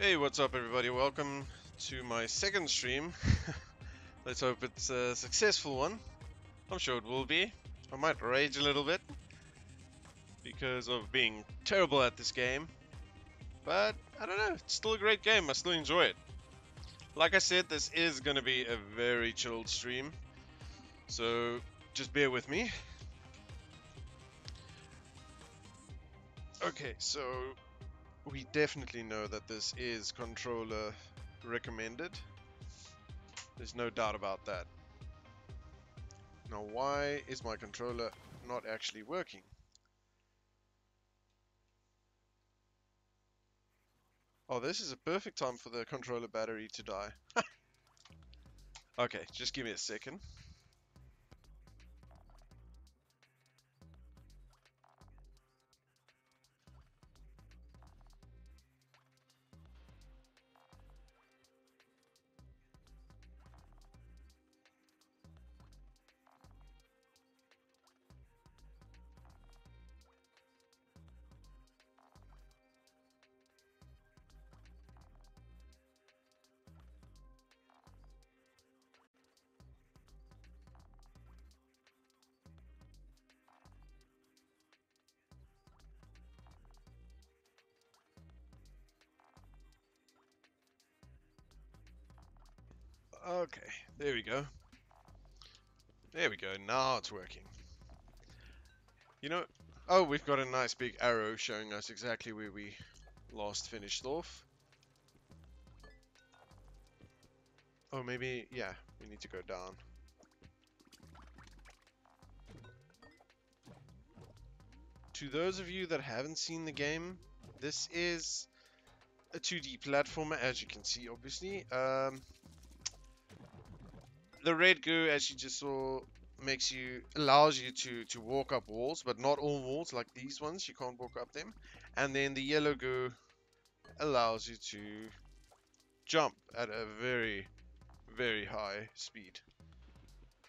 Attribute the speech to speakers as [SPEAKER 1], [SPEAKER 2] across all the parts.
[SPEAKER 1] Hey, what's up everybody? Welcome to my second stream. Let's hope it's a successful one. I'm sure it will be. I might rage a little bit because of being terrible at this game. But I don't know, it's still a great game. I still enjoy it. Like I said, this is going to be a very chilled stream. So just bear with me. Okay, so we definitely know that this is controller recommended. There's no doubt about that. Now why is my controller not actually working? Oh, this is a perfect time for the controller battery to die. okay, just give me a second. Okay, there we go. There we go, now it's working. You know, oh, we've got a nice big arrow showing us exactly where we last finished off. Oh, maybe, yeah, we need to go down. To those of you that haven't seen the game, this is a 2D platformer, as you can see, obviously. Um, the red goo, as you just saw, makes you allows you to to walk up walls, but not all walls like these ones. You can't walk up them. And then the yellow goo allows you to jump at a very very high speed.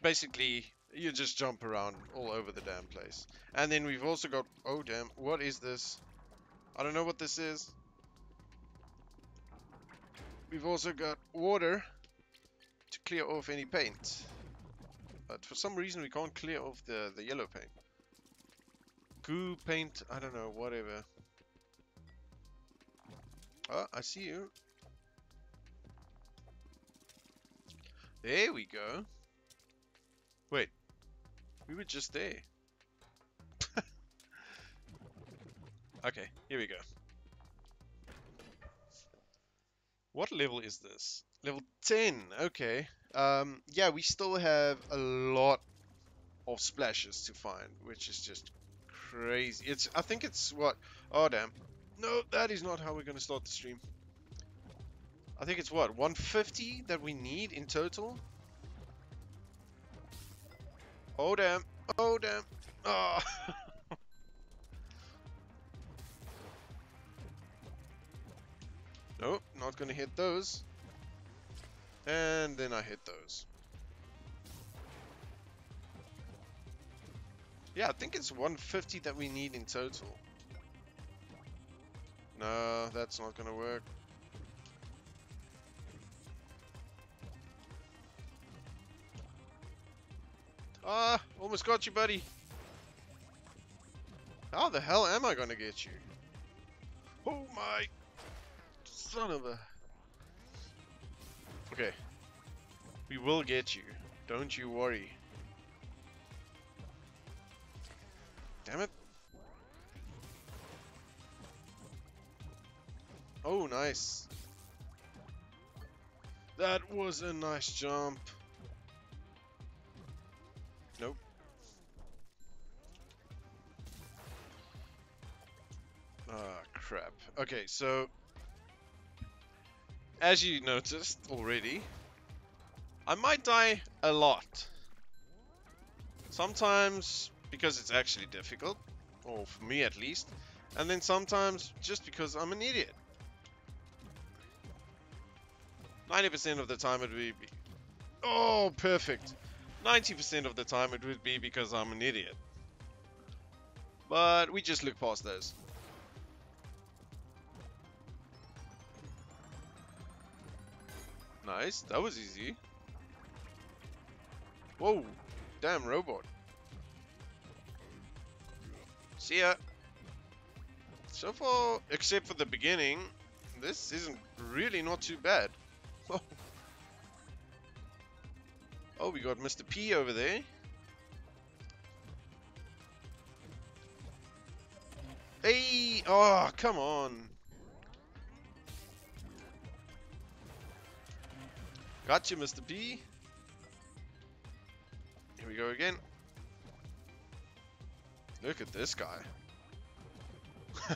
[SPEAKER 1] Basically, you just jump around all over the damn place. And then we've also got oh damn, what is this? I don't know what this is. We've also got water to clear off any paint. But for some reason we can't clear off the, the yellow paint. Goo paint, I don't know, whatever. Oh, I see you. There we go. Wait, we were just there. okay, here we go. What level is this? Level 10, okay. Um, yeah, we still have a lot of Splashers to find, which is just crazy. It's, I think it's what? Oh, damn. No, that is not how we're to start the stream. I think it's what? 150 that we need in total? Oh, damn. Oh, damn. Oh. nope, not to hit those. And then I hit those. Yeah, I think it's 150 that we need in total. No, that's not gonna work. Ah, almost got you, buddy. How the hell am I gonna get you? Oh my son of a... Okay. We will get you. Don't you worry. Damn it. Oh, nice. That was a nice jump. Nope. Ah, crap. Okay, so as you noticed already, I might die a lot. Sometimes because it's actually difficult, or for me at least, and then sometimes just because I'm an idiot. 90% of the time it would be... Oh, perfect. 90% of the time it would be because I'm an idiot. But we just look past those. Nice. That was easy. Whoa. Damn robot. See ya. So far, except for the beginning, this isn't really not too bad. oh, we got Mr. P over there. Hey! Oh, come on. Got you, Mr. P. Here we go again. Look at this guy.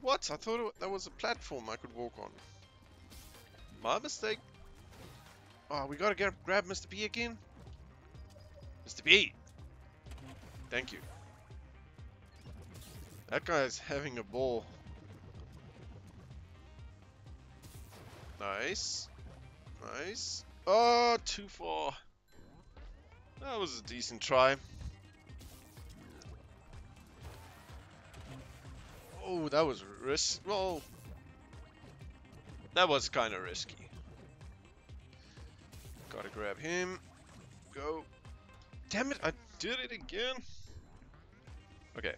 [SPEAKER 1] what? I thought it, that was a platform I could walk on. My mistake. Oh, we gotta get grab Mr. P again. Mr. P. Thank you. That guy's having a ball. Nice. Nice. Oh, too far. That was a decent try. Oh, that was risk. Well, that was kind of risky. Gotta grab him. Go. Damn it, I did it again. Okay.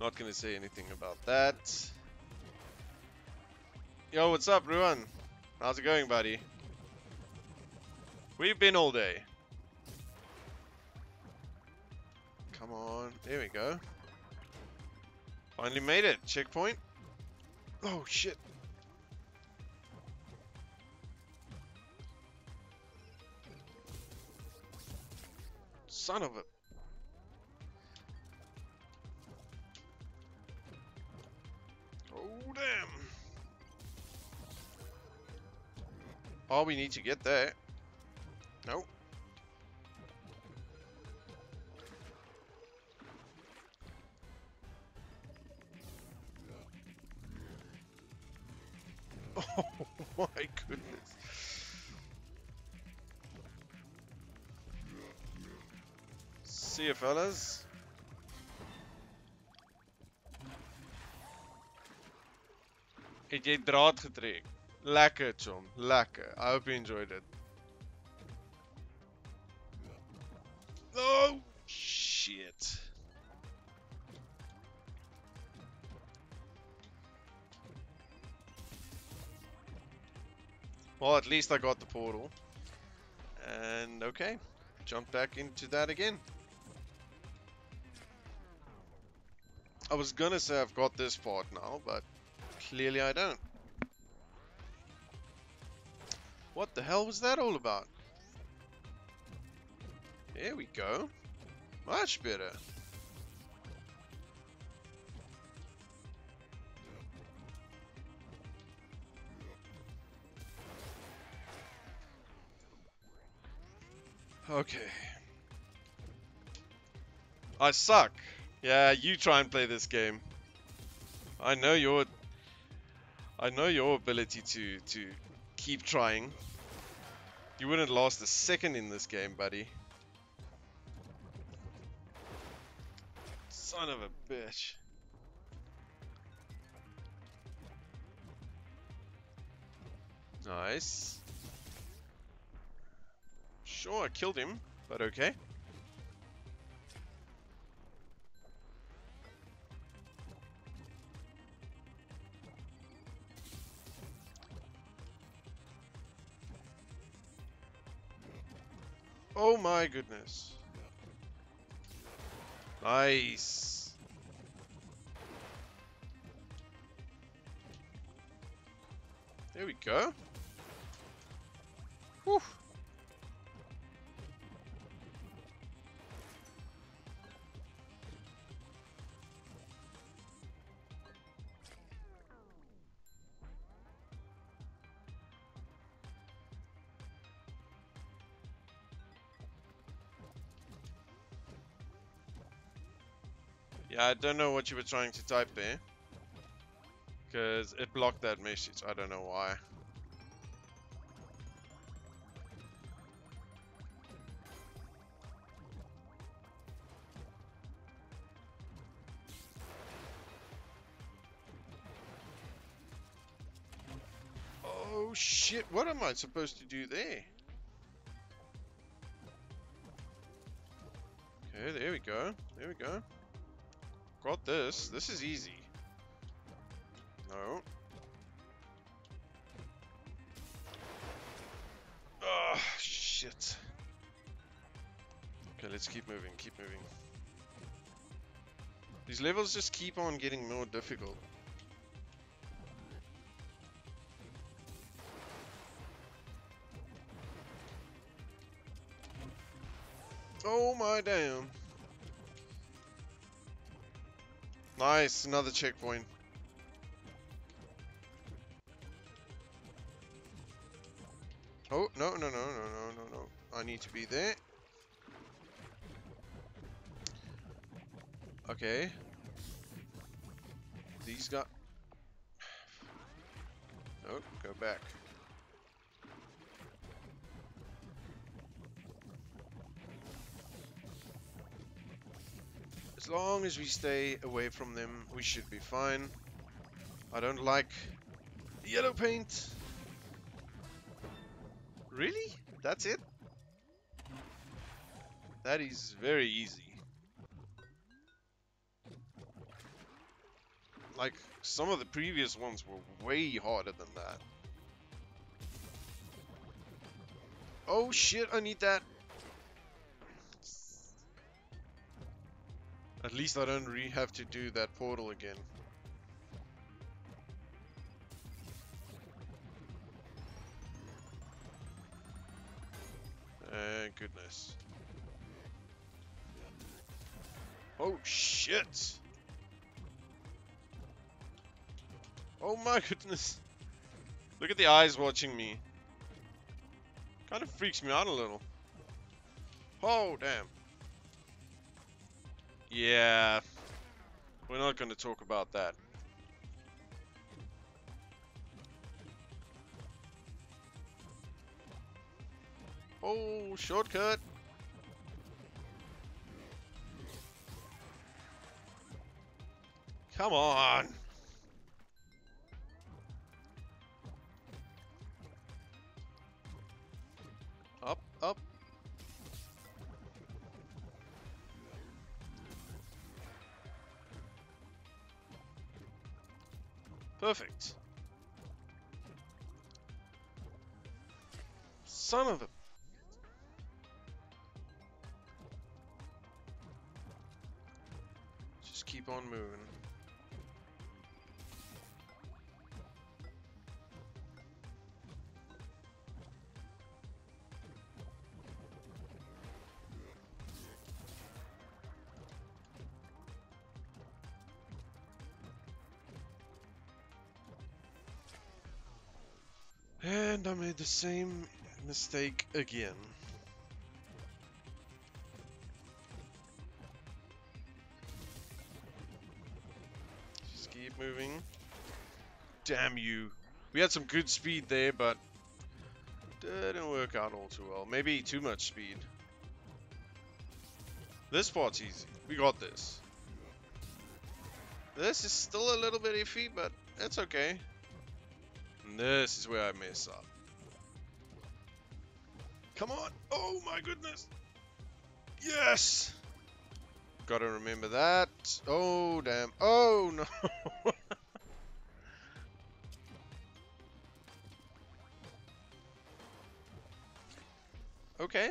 [SPEAKER 1] Not gonna say anything about that. Yo, what's up, Ruan? How's it going, buddy? We've been all day. Come on. There we go. Finally made it. Checkpoint. Oh, shit. Son of a... Oh, damn. Oh, we need to get there. Nope. Oh my goodness. See you fellas. Het jy draad getrek? Lekker chom, lekker. I hope you enjoyed it. Oh shit. Well, at least I got the portal. And okay, jump back into that again. I was gonna say I've got this part now, but clearly I don't. What the hell was that all about? There we go. Much better. Okay. I suck. Yeah, you try and play this game. I know your I know your ability to to keep trying. You wouldn't last a second in this game, buddy. Son of a bitch. Nice. Sure, I killed him, but okay. Oh my goodness. Nice. There we go. Whew. I don't know what you were trying to type there. Because it blocked that message. I don't know why. Oh shit, what am I supposed to do there? Okay, there we go. There we go. Got this. This is easy. No. Oh, shit. Okay, let's keep moving, keep moving. These levels just keep on getting more difficult. Oh my damn. Nice, another checkpoint. Oh, no, no, no, no, no, no, no. I need to be there. Okay. These got... Oh, go back. Long as we stay away from them, we should be fine. I don't like yellow paint. Really? That's it? That is very easy. Like, some of the previous ones were way harder than that. Oh shit, I need that. At least I don't re have to do that portal again. Thank goodness. Oh shit! Oh my goodness. Look at the eyes watching me. Kind of freaks me out a little. Oh, damn. Yeah. We're not going to talk about that. Oh, shortcut. Come on. Perfect. Son of a... Just keep on moving. The same mistake again. Just keep moving. Damn you. We had some good speed there, but didn't work out all too well. Maybe too much speed. This part's easy. We got this. This is still a little bit iffy, but it's okay. And this is where I mess up. Come on. Oh my goodness. Yes. Gotta remember that. Oh, damn. Oh, no. okay.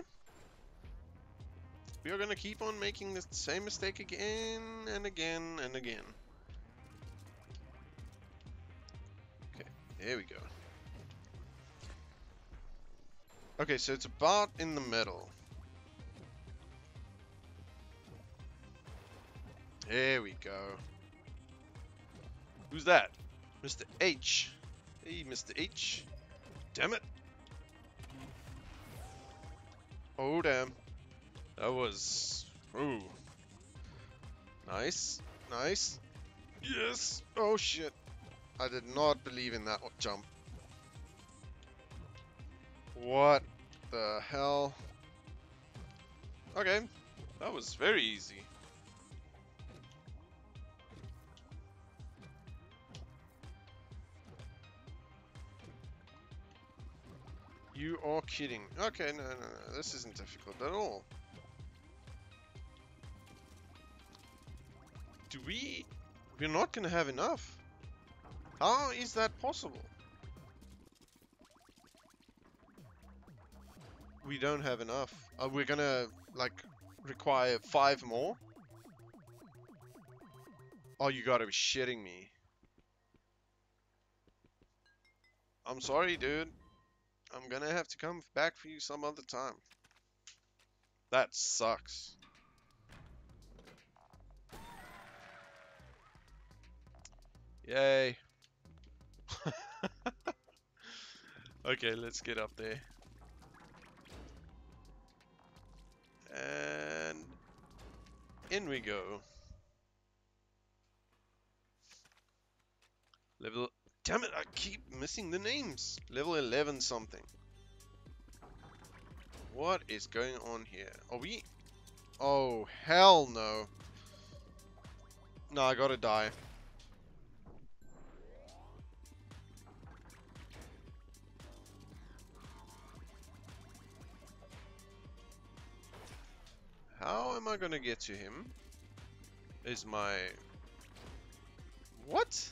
[SPEAKER 1] We are gonna keep on making the same mistake again and again and again. Okay, there we go. Okay, so it's about in the middle. There we go. Who's that? Mr. H. Hey, Mr. H. Damn it. Oh, damn. That was... Ooh. Nice. Nice. Yes. Oh, shit. I did not believe in that jump. What the hell? Okay, that was very easy. You are kidding. Okay, no, no, no. This isn't difficult at all. Do we... We're not to have enough. How is that possible? We don't have enough. Are we going to, like, require five more? Oh, you gotta be shitting me. I'm sorry, dude. I'm gonna have to come back for you some other time. That sucks. Yay. okay, let's get up there. And in we go. Level... Damn it, I keep missing the names. Level 11 something. What is going on here? Are we... Oh, hell no. No, I gotta die. How am I gonna get to him? Is my... What?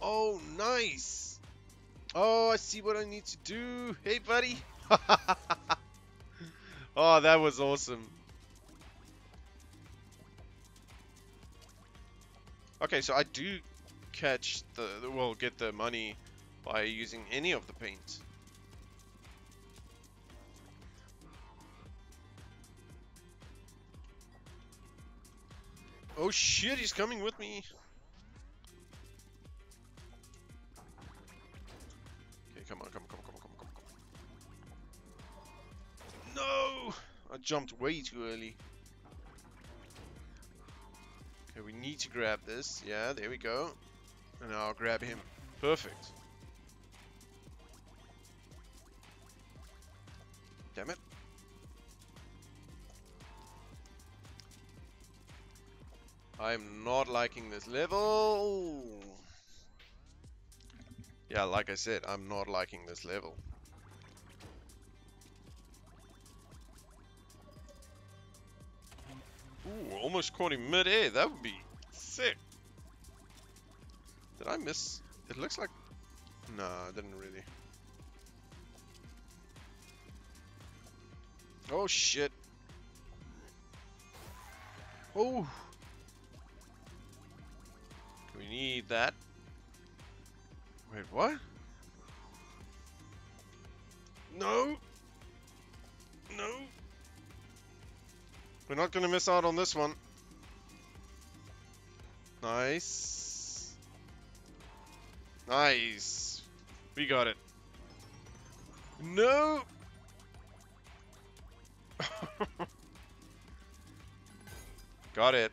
[SPEAKER 1] Oh, nice. Oh, I see what I need to do. Hey, buddy. oh, that was awesome. Okay, so I do catch the, well, get the money by using any of the paints. Oh shit, he's coming with me. come on, come on, come on, come on, come on, come on. No! I jumped way too early. Okay, we need to grab this. Yeah, there we go. And I'll grab him. Perfect. Damn it. I'm not liking this level. Yeah, like I said, I'm not liking this level. Ooh, almost caught him mid-air. That would be sick. Did I miss? It looks like... Nah, I didn't really. Oh, shit. Oh. Need that. Wait, what? No! No! We're not gonna miss out on this one. Nice. Nice. We got it. No! got it.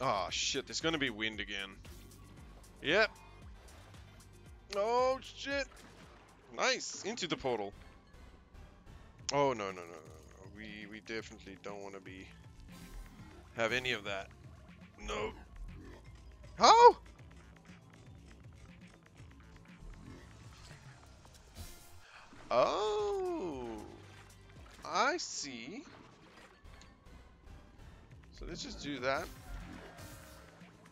[SPEAKER 1] Oh, shit. There's gonna be wind again. Yep. Oh, shit. Nice. Into the portal. Oh, no, no, no, no. We, we definitely don't want to be... Have any of that. No. How? Oh, I see. So let's just do that.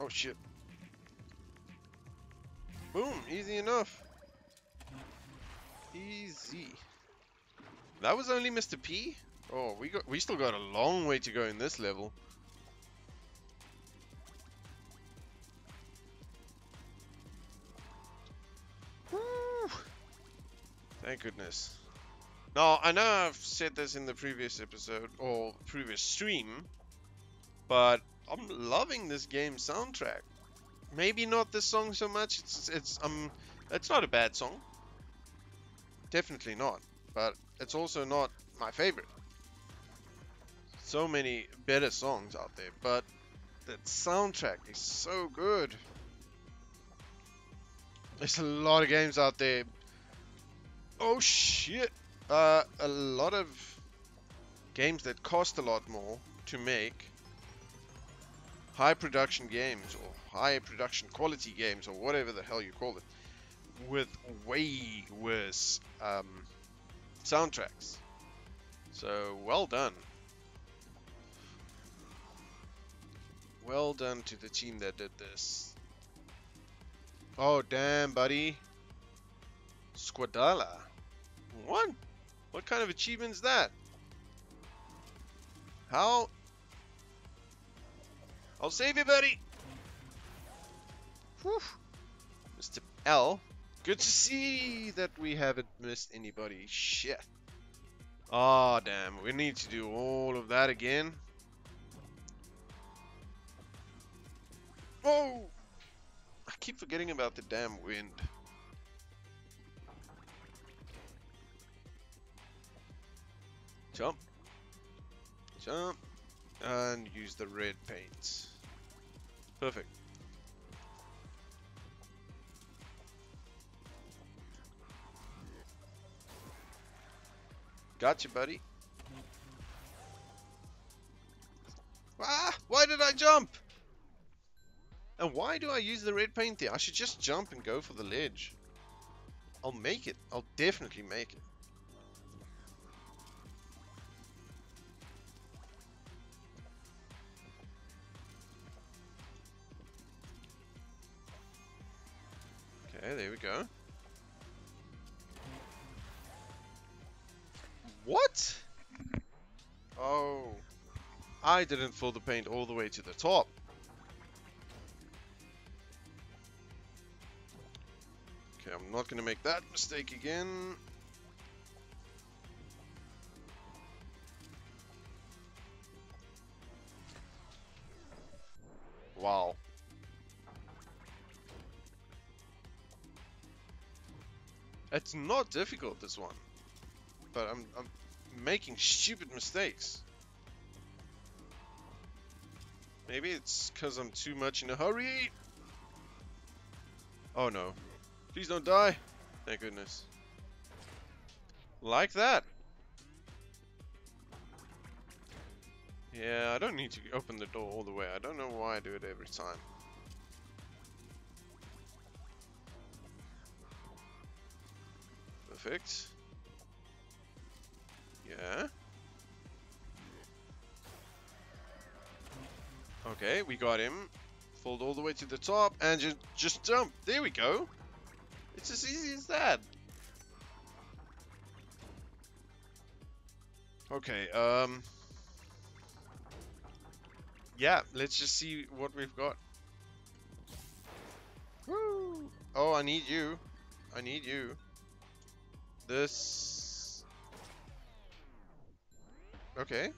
[SPEAKER 1] Oh shit. Boom, easy enough. Easy. That was only Mr. P? Oh, we got we still got a long way to go in this level. Thank goodness. Now, I know I've said this in the previous episode, or previous stream, but I'm loving this game soundtrack. Maybe not this song so much, it's, it's, um, it's not a bad song. Definitely not, but it's also not my favorite. So many better songs out there, but that soundtrack is so good. There's a lot of games out there. Oh shit! Uh, a lot of games that cost a lot more to make. High production games or high production quality games or whatever the hell you call it. With way worse um, soundtracks. So well done. Well done to the team that did this. Oh, damn, buddy. Squadala. What? What kind of achievement is that? How? I'll save you, buddy. Whew. Mr. L. Good to see that we haven't missed anybody. Shit. Oh, damn. We need to do all of that again. Whoa! I keep forgetting about the damn wind. Jump. Jump. And use the red paints. Perfect. Gotcha, buddy. Ah! Why did I jump? And why do I use the red paint there? I should just jump and go for the ledge. I'll make it. I'll definitely make it. Okay, there we go. What? Oh. I didn't fill the paint all the way to the top. Okay, I'm not going to make that mistake again. Wow. It's not difficult, this one. But I'm, I'm making stupid mistakes. Maybe it's because I'm too much in a hurry. Oh no. Please don't die. Thank goodness. Like that. Yeah, I don't need to open the door all the way. I don't know why I do it every time. Perfect. Yeah. Okay, we got him. Fold all the way to the top and just just jump. There we go. It's as easy as that. Okay, um... Yeah, let's just see what we've got. Woo! Oh, I need you. I need you. This... Okay.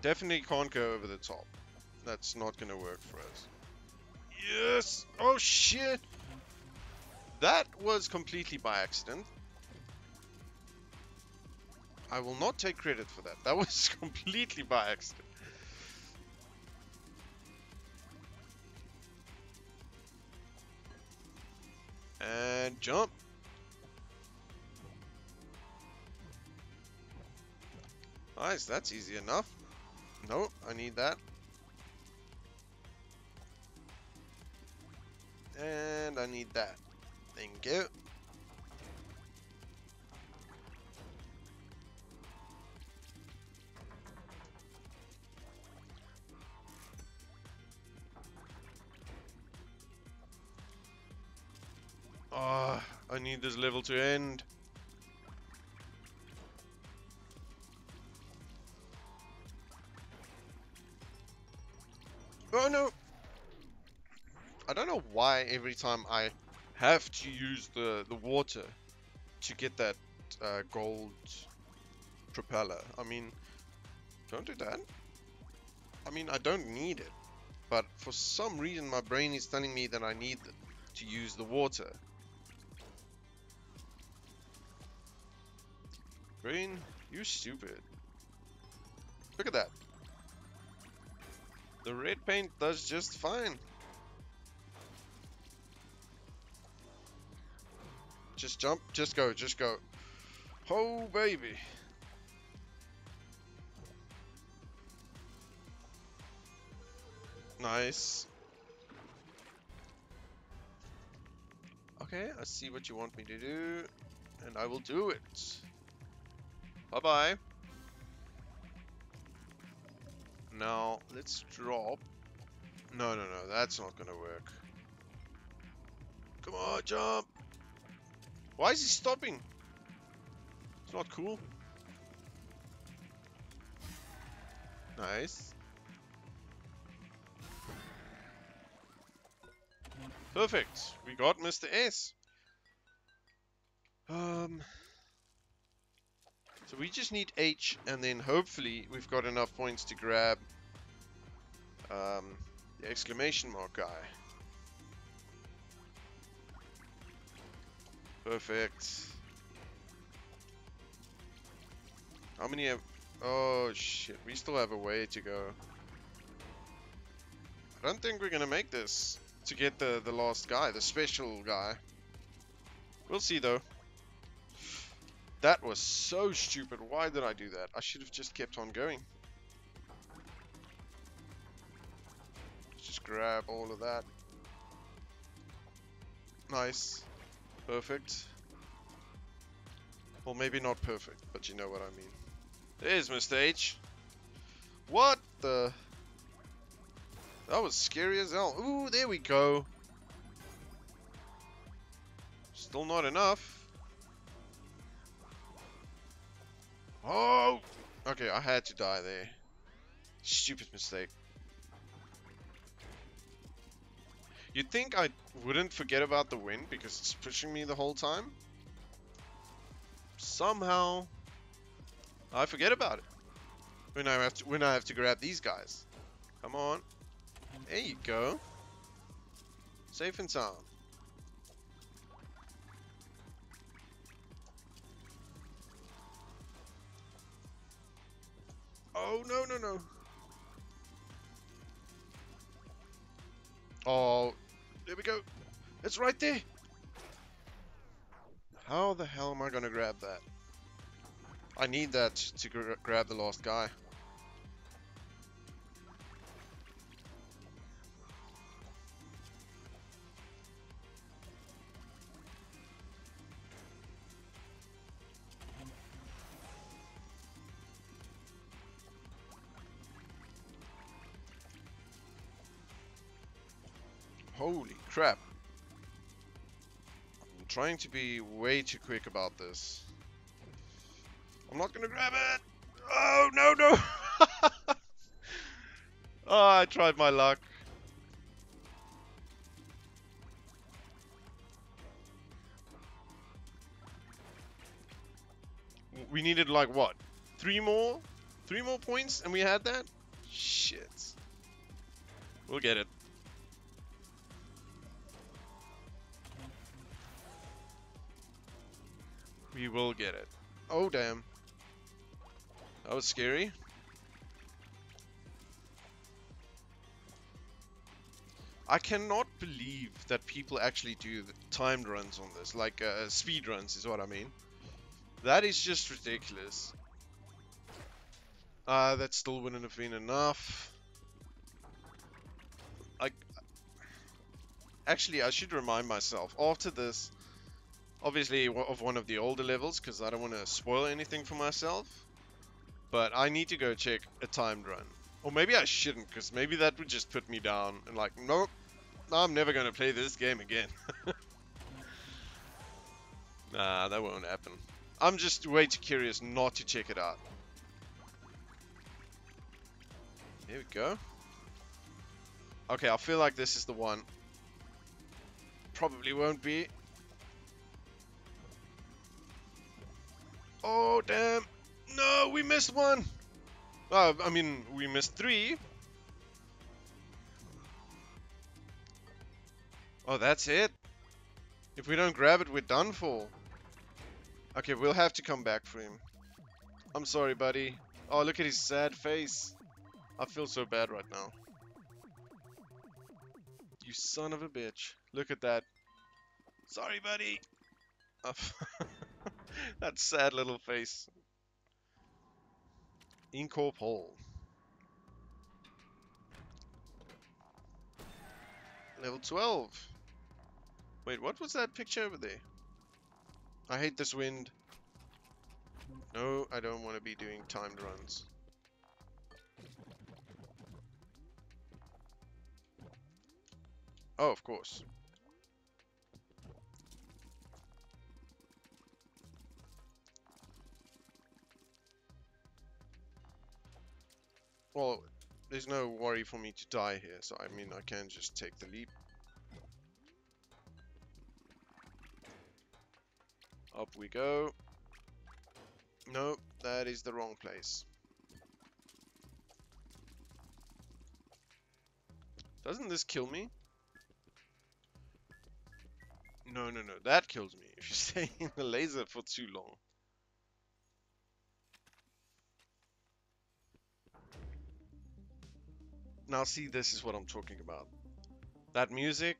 [SPEAKER 1] Definitely can't go over the top. That's not gonna work for us. Yes! Oh shit! That was completely by accident. I will not take credit for that. That was completely by accident. And jump. Nice, that's easy enough. Nope, I need that. And I need that. Thank you. Ah, I need this level to end. Why every time I have to use the, the water to get that uh, gold propeller. I mean, don't do that. I mean, I don't need it. But for some reason, my brain is telling me that I need to use the water. Brain, you stupid. Look at that. The red paint does just fine. Just jump, just go, just go. Oh, baby. Nice. Okay, I see what you want me to do, and I will do it. Bye-bye. Now, let's drop. No, no, no, that's not gonna work. Come on, jump! Why is he stopping? It's not cool. Nice. Perfect. We got Mr. S. Um. So we just need H, and then hopefully we've got enough points to grab um, the exclamation mark guy. Perfect. How many have... Oh shit, we still have a way to go. I don't think we're gonna make this to get the, the last guy, the special guy. We'll see though. That was so stupid. Why did I do that? I should have just kept on going. Let's Just grab all of that. Nice. Perfect. Well, maybe not perfect, but you know what I mean. There's Mr. H. What the... That was scary as hell. Ooh, there we go. Still not enough. Oh! Okay, I had to die there. Stupid mistake. You'd think I wouldn't forget about the wind because it's pushing me the whole time. Somehow, I forget about it. When I have to, when I have to grab these guys. Come on. There you go. Safe and sound. Oh, no, no, no. Oh, there we go. It's right there. How the hell am I to grab that? I need that to gr grab the last guy. Holy crap. I'm trying to be way too quick about this. I'm not gonna grab it! Oh, no, no! oh, I tried my luck. We needed like what? Three more? Three more points and we had that? Shit. We'll get it. We will get it. Oh, damn. That was scary. I cannot believe that people actually do timed runs on this, like uh, speed runs is what I mean. That is just ridiculous. Uh, that still wouldn't have been enough. I Actually, I should remind myself, after this, obviously of one of the older levels because I don't want to spoil anything for myself. But I need to go check a timed run. Or maybe I shouldn't because maybe that would just put me down and like, nope, I'm never going to play this game again. nah, that won't happen. I'm just way too curious not to check it out. Here we go. Okay, I feel like this is the one. Probably won't be. Oh, damn. No, we missed one. Uh, I mean, we missed three. Oh, that's it? If we don't grab it, we're done for. Okay, we'll have to come back for him. I'm sorry, buddy. Oh, look at his sad face. I feel so bad right now. You son of a bitch. Look at that. Sorry, buddy. that sad little face. Inkorp Hall. Level 12. Wait, what was that picture over there? I hate this wind. No, I don't want to be doing timed runs. Oh, of course. Well, there's no worry for me to die here, so I mean, I can just take the leap. Up we go. No, that is the wrong place. Doesn't this kill me? No, no, no, that kills me if you stay in the laser for too long. Now see, this is what I'm talking about. That music,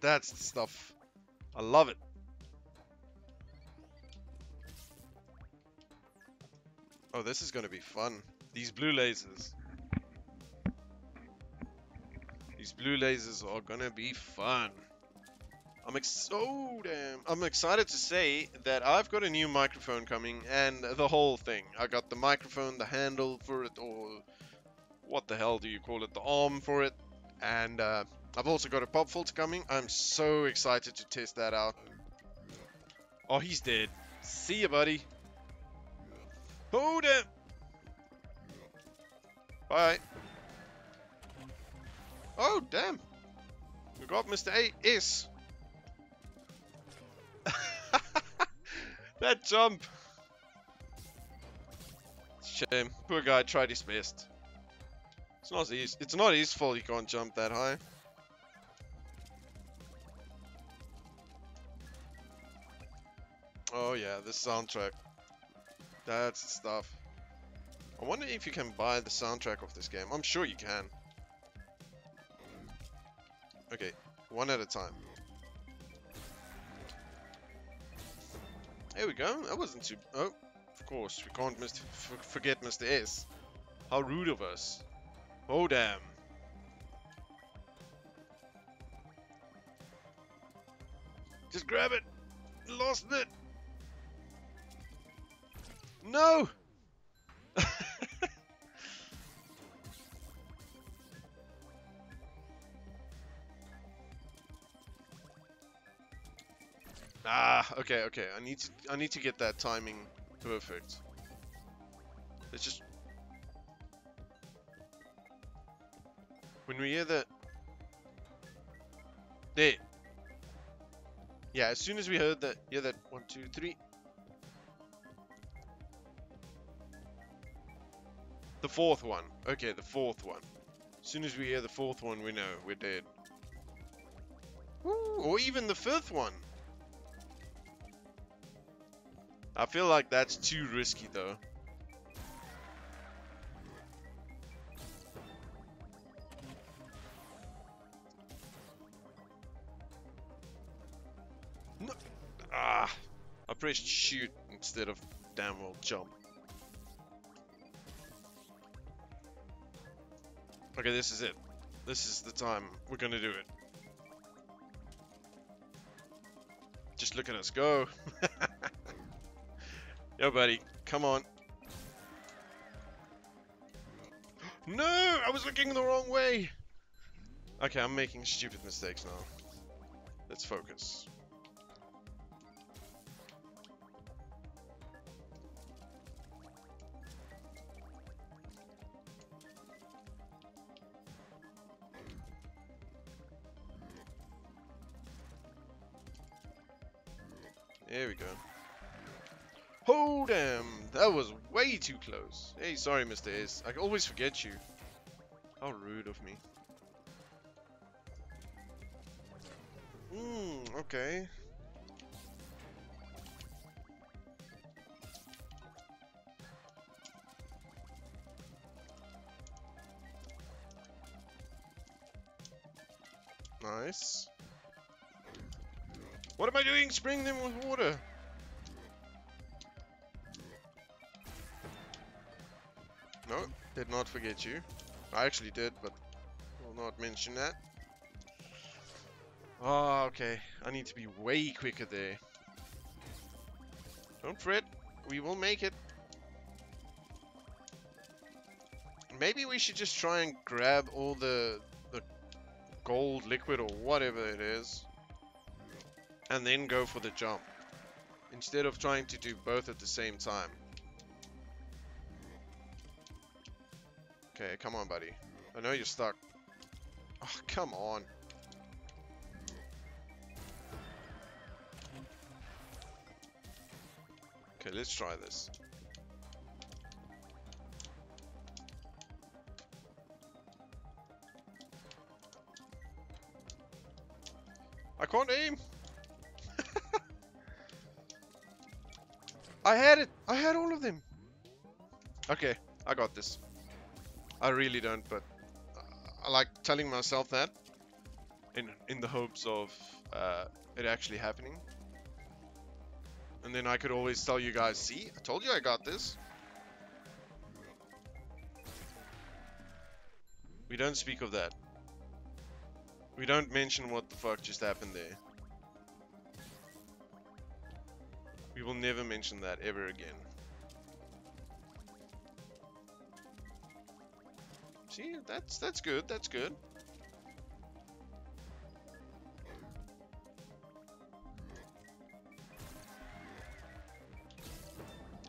[SPEAKER 1] that's the stuff. I love it. Oh, this is going to be fun. These blue lasers. These blue lasers are going to be fun. I'm ex so damn. I'm excited to say that I've got a new microphone coming and the whole thing. I got the microphone, the handle for it, or what the hell do you call it, the arm for it. And uh, I've also got a pop filter coming. I'm so excited to test that out. Oh, he's dead. See ya, buddy. Hold it. Bye. Oh, damn. We got Mr. A S. that jump. Shame. Poor guy tried his best. It's not his. It's not fault he can't jump that high. Oh yeah, the soundtrack. That's the stuff. I wonder if you can buy the soundtrack of this game. I'm sure you can. Okay, one at a time. There we go. That wasn't too... Oh, of course. We can't mis forget Mr. S. How rude of us. Oh, damn. Just grab it. Lost it. No! ah, okay, okay. I need to I need to get that timing perfect. Let's just When we hear the There. Yeah, as soon as we heard that hear that one, two, three. The fourth one. Okay, the fourth one. As soon as we hear the fourth one, we know we're dead. Ooh, or even the fifth one. I feel like that's too risky though. Pressed shoot instead of damn well jump. Okay, this is it. This is the time. We're gonna do it. Just look at us go. Yo, buddy. Come on. No! I was looking the wrong way! Okay, I'm making stupid mistakes now. Let's focus. That was way too close. Hey, sorry Mr. I always forget you. How rude of me. Hmm, okay. Nice. What am I doing? Spraying them with water. Did not forget you. I actually did, but will not mention that. Oh, okay. I need to be way quicker there. Don't fret. We will make it. Maybe we should just try and grab all the, the gold liquid or whatever it is. And then go for the jump. Instead of trying to do both at the same time. Okay, come on, buddy. I know you're stuck. Oh, come on. Okay, let's try this. I can't aim. I had it. I had all of them. Okay, I got this. I really don't, but I like telling myself that in in the hopes of uh, it actually happening. And then I could always tell you guys, see, I told you I got this. We don't speak of that. We don't mention what the fuck just happened there. We will never mention that ever again. See, that's that's good, that's good.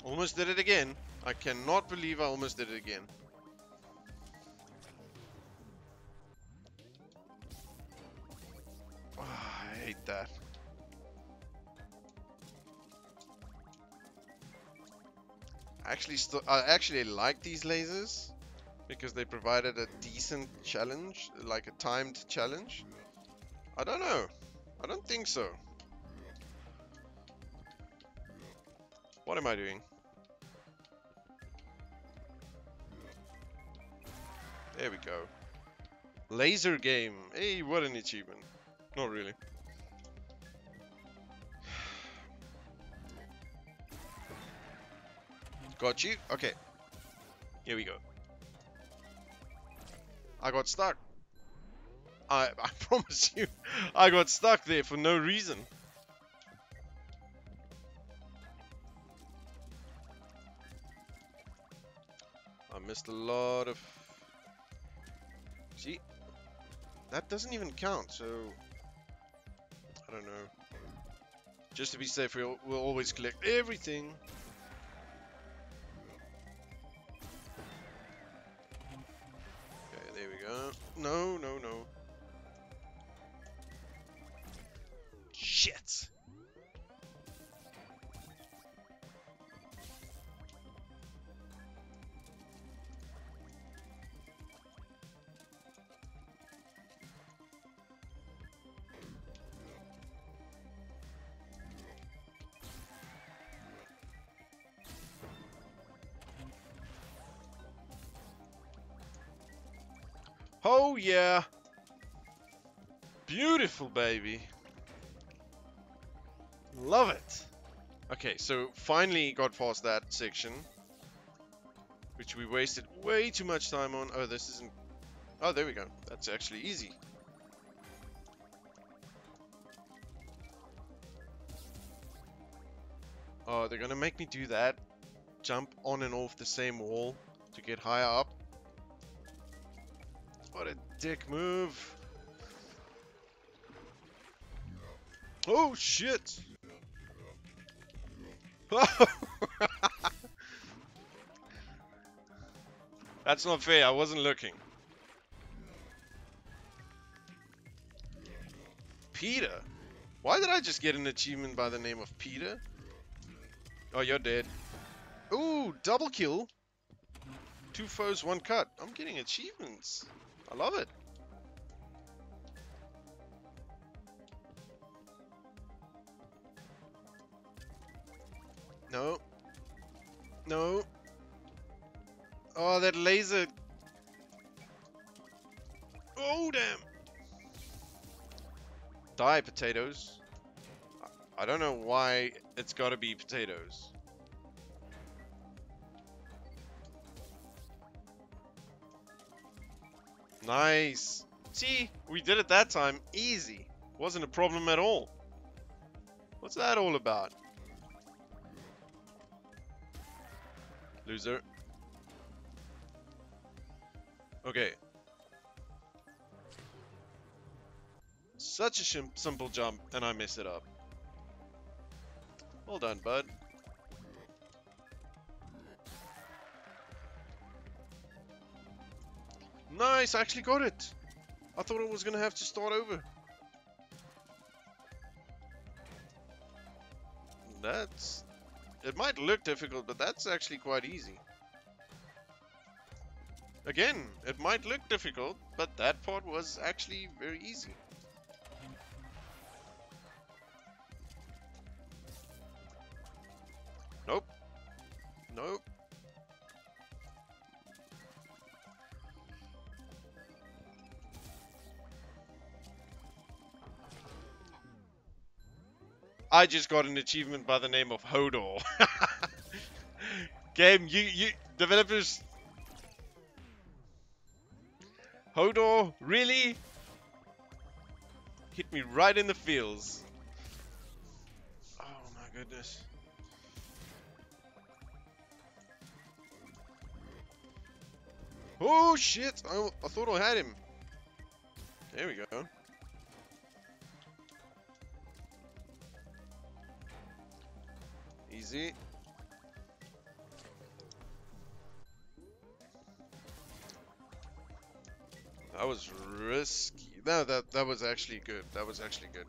[SPEAKER 1] Almost did it again. I cannot believe I almost did it again. Oh, I hate that. Actually, I actually like these lasers because they provided a decent challenge, like a timed challenge. I don't know. I don't think so. What am I doing? There we go. Laser game. Hey, what an achievement. Not really. Got you? Okay. Here we go. I got stuck. I, I promise you, I got stuck there for no reason. I missed a lot of... See? That doesn't even count, so... I don't know. Just to be safe, we'll, we'll always collect everything. Uh, no, no, no. Shit! Oh yeah. Beautiful baby. Love it. Okay, so finally got past that section. Which we wasted way too much time on. Oh, this isn't... Oh, there we go. That's actually easy. Oh, they're gonna make me do that. Jump on and off the same wall to get higher up. Dick move. Oh shit! That's not fair, I wasn't looking. Peter? Why did I just get an achievement by the name of Peter? Oh, you're dead. Ooh, double kill. Two foes, one cut. I'm getting achievements. I love it. No. No. Oh, that laser. Oh, damn. Die, potatoes. I- don't know why it's gotta be potatoes. Nice. See, we did it that time. Easy. Wasn't a problem at all. What's that all about? Loser. Okay. Such a simple jump, and I mess it up. Well done, bud. Nice, I actually got it. I thought I was gonna have to start over. That's... It might look difficult, but that's actually quite easy. Again, it might look difficult, but that part was actually very easy. Nope. Nope. I just got an achievement by the name of Hodor. Game, you, you, developers. Hodor, really? Hit me right in the feels. Oh my goodness. Oh shit! I, I thought I had him. There we go. That was risky. No, that that was actually good. That was actually good.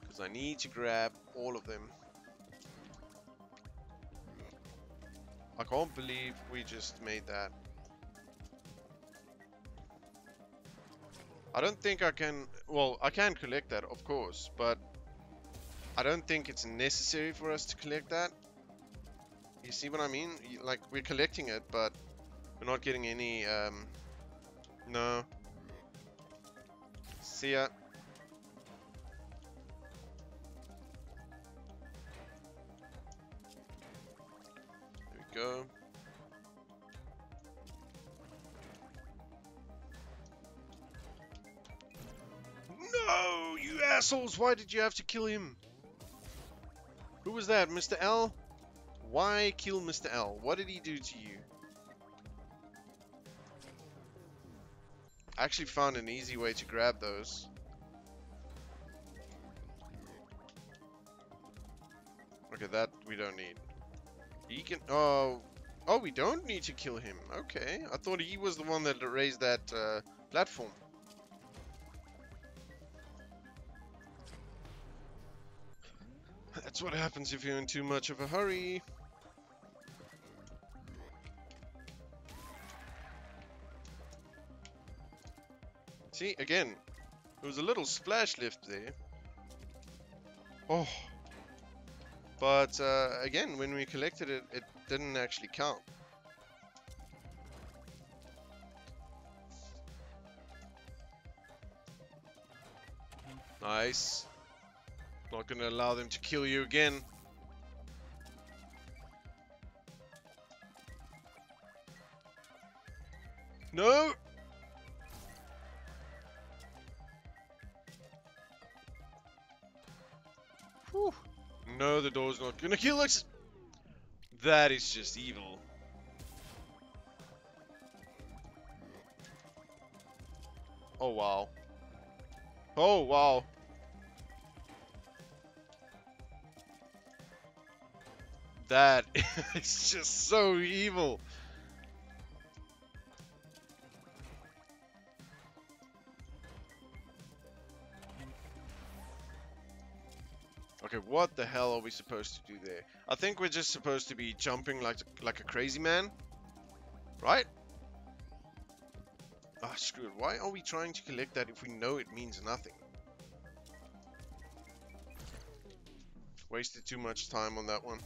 [SPEAKER 1] Because I need to grab all of them. I can't believe we just made that. I don't think I can... Well, I can collect that, of course, but I don't think it's necessary for us to collect that. You see what I mean? Like, we're collecting it, but we're not getting any, um... No. See ya. There we go. No, you assholes! Why did you have to kill him? Who was that, Mr. L? Why kill Mr. L? What did he do to you? I actually found an easy way to grab those. Okay, that we don't need. He can. Oh, oh, we don't need to kill him. Okay, I thought he was the one that raised that uh, platform. That's what happens if you're in too much of a hurry. See, again, there was a little splash lift there. Oh. But, uh, again, when we collected it, it didn't actually count. Nice. Not gonna allow them to kill you again. No! Whew. No, the door's not gonna kill us! That is just evil. Oh wow. Oh wow. That is just so evil. Okay, what the hell are we supposed to do there? I think we're just supposed to be jumping like like a crazy man. Right? Ah, screw it. Why are we trying to collect that if we know it means nothing? Wasted too much time on that one.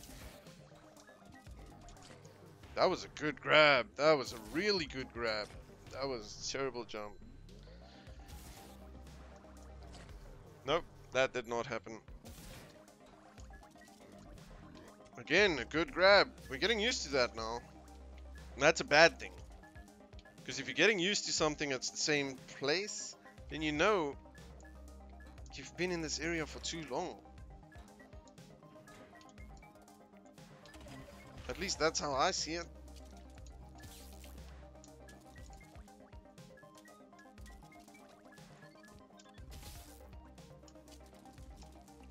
[SPEAKER 1] That was a good grab. That was a really good grab. That was a terrible jump. Nope. That did not happen. Again, a good grab. We're getting used to that now. And that's a bad thing. Because if you're getting used to something that's the same place, then you know you've been in this area for too long. At least that's how I see it.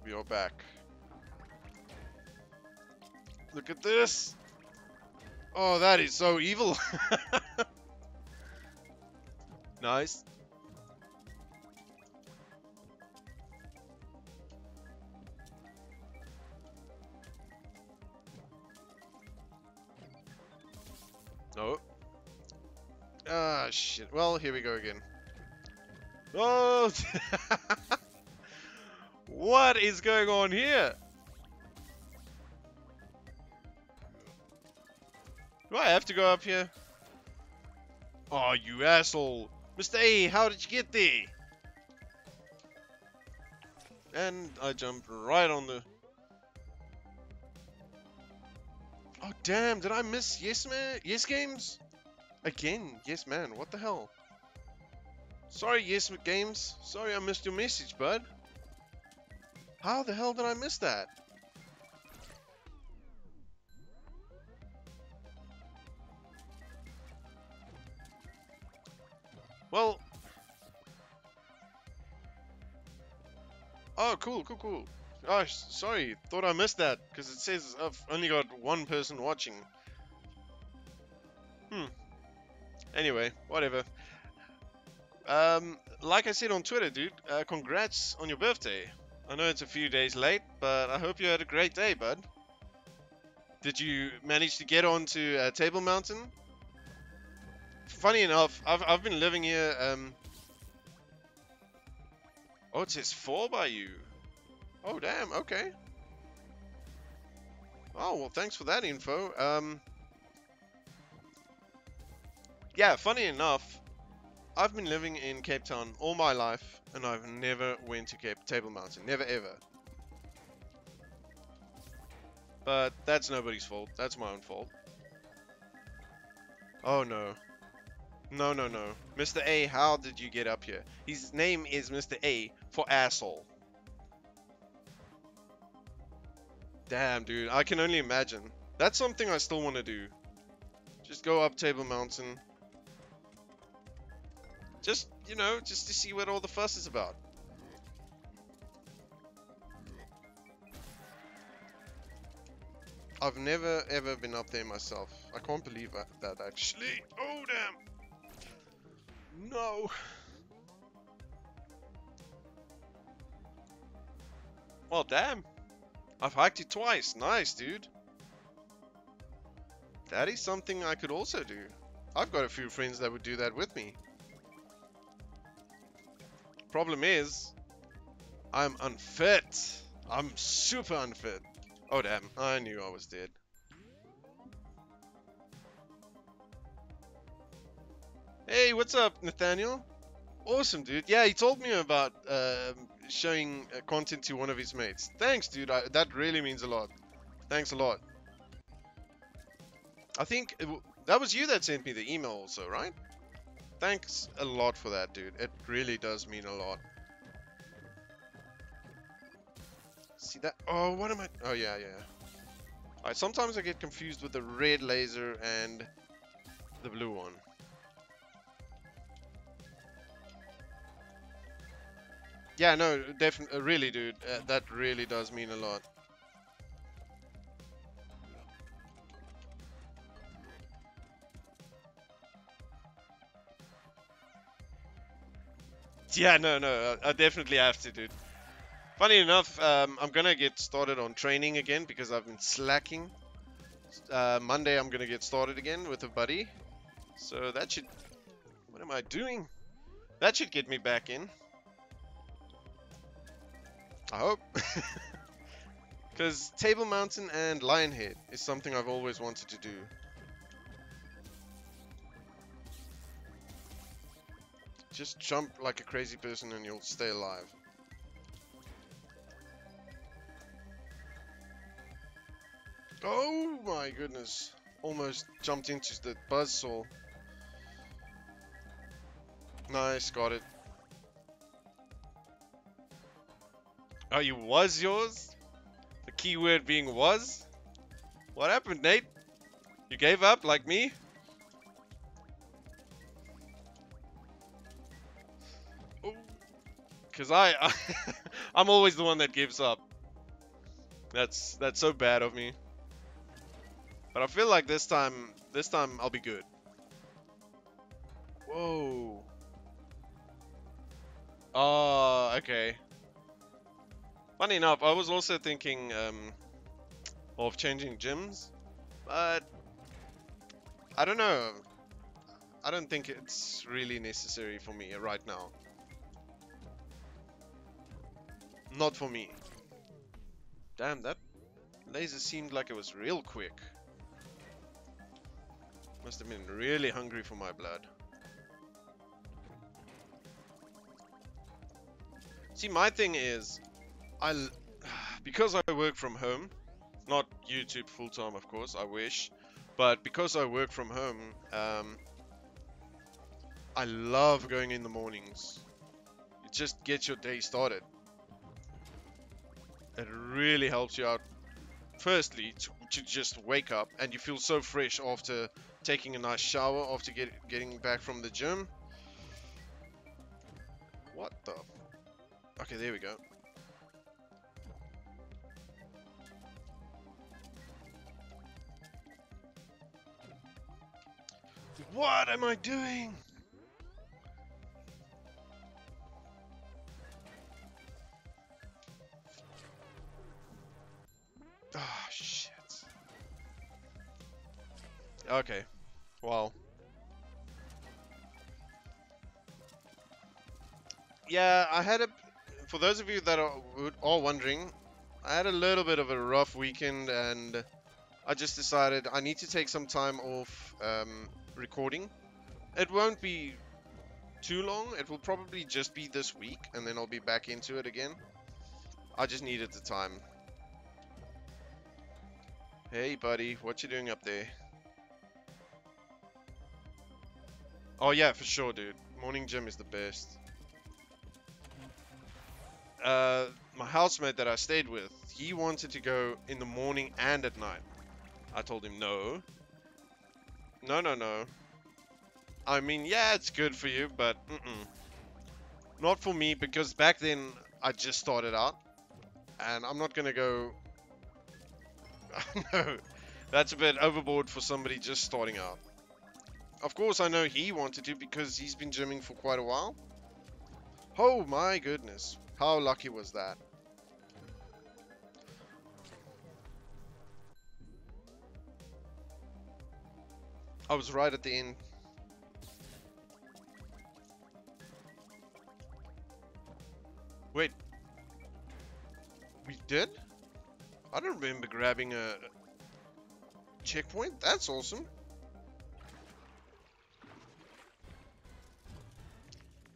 [SPEAKER 1] We are back. Look at this! Oh, that is so evil! nice. No. Ah, shit. Well, here we go again. Oh! what is going on here? Do I have to go up here? Oh, you asshole. Mr. A, how did you get there? And I jumped right on the... Oh, damn, did I miss Yes Man? Yes Games? Again, Yes Man, what the hell? Sorry, Yes Games. Sorry I missed your message, bud. How the hell did I miss that? Well. Oh, cool, cool, cool. Oh, sorry. Thought I missed that because it says I've only got one person watching. Hmm. Anyway, whatever. Um, like I said on Twitter, dude, uh, congrats on your birthday. I know it's a few days late, but I hope you had a great day, bud. Did you manage to get onto uh, Table Mountain? Funny enough, I've, I've been living here, um... Oh, it says 4 by you. Oh, damn, okay. Oh, well, thanks for that info. Um... Yeah, funny enough, I've been living in Cape Town all my life, and I've never went to Cape Table Mountain. Never, ever. But that's nobody's fault. That's my own fault. Oh no. No, no, no. Mr. A, how did you get up here? His name is Mr. A for asshole. Damn, dude. I can only imagine. That's something I still want to do. Just go up Table Mountain. Just, you know, just to see what all the fuss is about. I've never ever been up there myself. I can't believe that actually. Oh damn. No. Well, damn. I've hiked it twice. Nice, dude. That is something I could also do. I've got a few friends that would do that with me. Problem is, I'm unfit. I'm super unfit. Oh damn, I knew I was dead. Hey, what's up, Nathaniel? Awesome, dude. Yeah, he told me about uh, showing uh, content to one of his mates. Thanks, dude. I, that really means a lot. Thanks a lot. I think it, that was you that sent me the email also, right? Thanks a lot for that, dude. It really does mean a lot. See that? Oh, what am I? Oh, yeah, yeah. Alright, sometimes I get confused with the red laser and the blue one. Yeah, no, definitely, uh, really, dude. Uh, that really does mean a lot. Yeah, no, no, I definitely have to, dude. Funny enough, um, I'm gonna get started on training again because I've been slacking. Uh, Monday I'm gonna get started again with a buddy. So that should... What am I doing? That should get me back in. I hope. Because Table Mountain and Lionhead is something I've always wanted to do. Just jump like a crazy person and you'll stay alive. Oh my goodness. Almost jumped into the buzzsaw. Nice, got it. Oh, you was yours? The key word being was? What happened, Nate? You gave up like me? Cause I, I I'm always the one that gives up. That's that's so bad of me. But I feel like this time this time I'll be good. Whoa. Oh, okay. Funny enough, I was also thinking um, of changing gyms, but I don't know. I don't think it's really necessary for me right now. Not for me. Damn, that laser seemed like it was real quick. Must have been really hungry for my blood. See, my thing is, I because I work from home, not YouTube full time, of course. I wish, but because I work from home, um, I love going in the mornings. It just gets your day started. It really helps you out. Firstly, to, to just wake up and you feel so fresh after taking a nice shower, after get, getting back from the gym. What the? Okay, there we go. What am I doing? Ah, shit. Okay. Well. Yeah, I had a... For those of you that are, are wondering, I had a little bit of a rough weekend and I just decided I need to take some time off um, recording. It won't be too long. It will probably just be this week and then I'll be back into it again. I just needed the time. Hey, buddy, what you doing up there? Oh, yeah, for sure, dude. Morning gym is the best. Uh, my housemate that I stayed with, he wanted to go in the morning and at night. I told him no. No, no, no. I mean, yeah, it's good for you, but mm -mm. Not for me, because back then, I just started out. And I'm not gonna go no, that's a bit overboard for somebody just starting out. Of course, I know he wanted to because he's been gymming for quite a while. Oh my goodness. How lucky was that? I was right at the end. Wait. We did? I don't remember grabbing a checkpoint. That's awesome.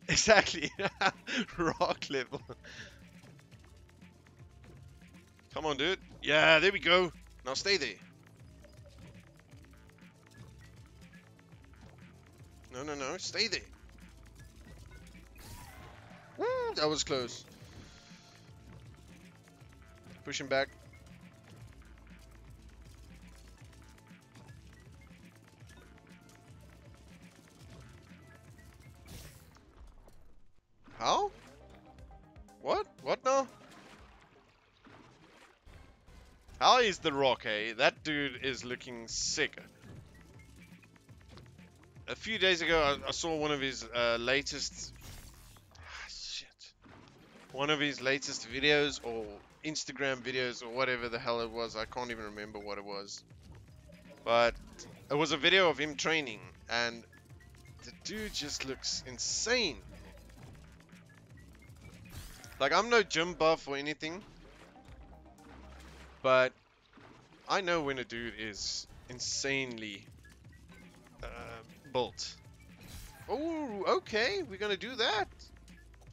[SPEAKER 1] Exactly. Rock level. Come on, dude. Yeah, there we go. Now stay there. No, no, no. Stay there. Woo, that was close. Pushing back. How? What? What now? How is the rock, eh? That dude is looking sick. A few days ago, I, I saw one of his uh, latest... Ah, shit. One of his latest videos, or Instagram videos, or whatever the hell it was. I can't even remember what it was. But it was a video of him training, and the dude just looks insane. Like, I'm no gym buff or anything. But I know when a dude is insanely bolt. Oh, okay, we're gonna do that.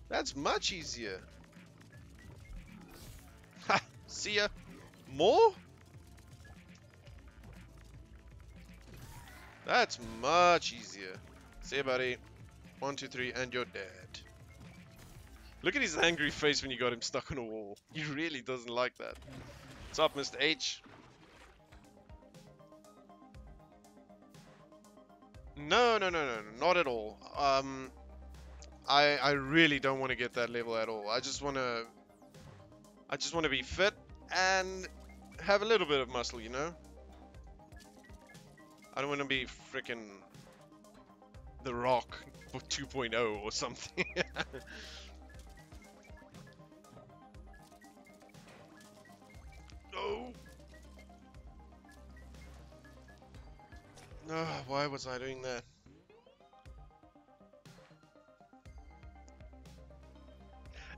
[SPEAKER 1] That's much easier. Ha! See ya. More? That's much easier. See ya, buddy. One, two, three, and you're dead. Look at his angry face when you got him stuck on a wall. He really doesn't like that. What's up, Mr. H? No, no, no, no, not at all. Um, I I really don't want to get that level at all. I just want to I just want to be fit and have a little bit of muscle, you know? I don't want to be freaking The Rock 2.0 or something. no. No, why was I doing that?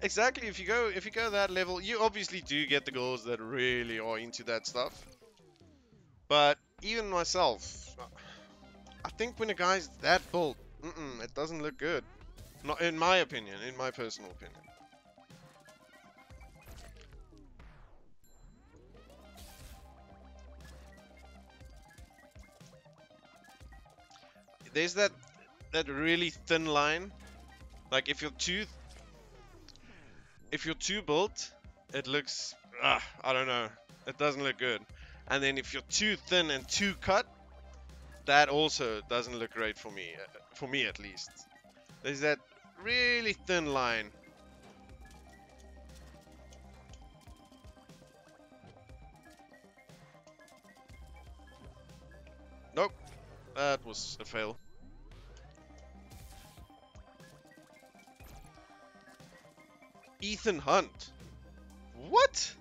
[SPEAKER 1] Exactly, if you go if you go that level, you obviously do get the girls that really are into that stuff. But even myself, I think when a guy's that built, mm -mm, it doesn't look good. Not in my opinion, in my personal opinion. There's that that really thin line. Like if you're too if you're too built, it looks, uh, I don't know, it doesn't look good. And then if you're too thin and too cut, that also doesn't look great for me, uh, for me at least. There's that really thin line. Nope, that was a fail. Ethan Hunt. What?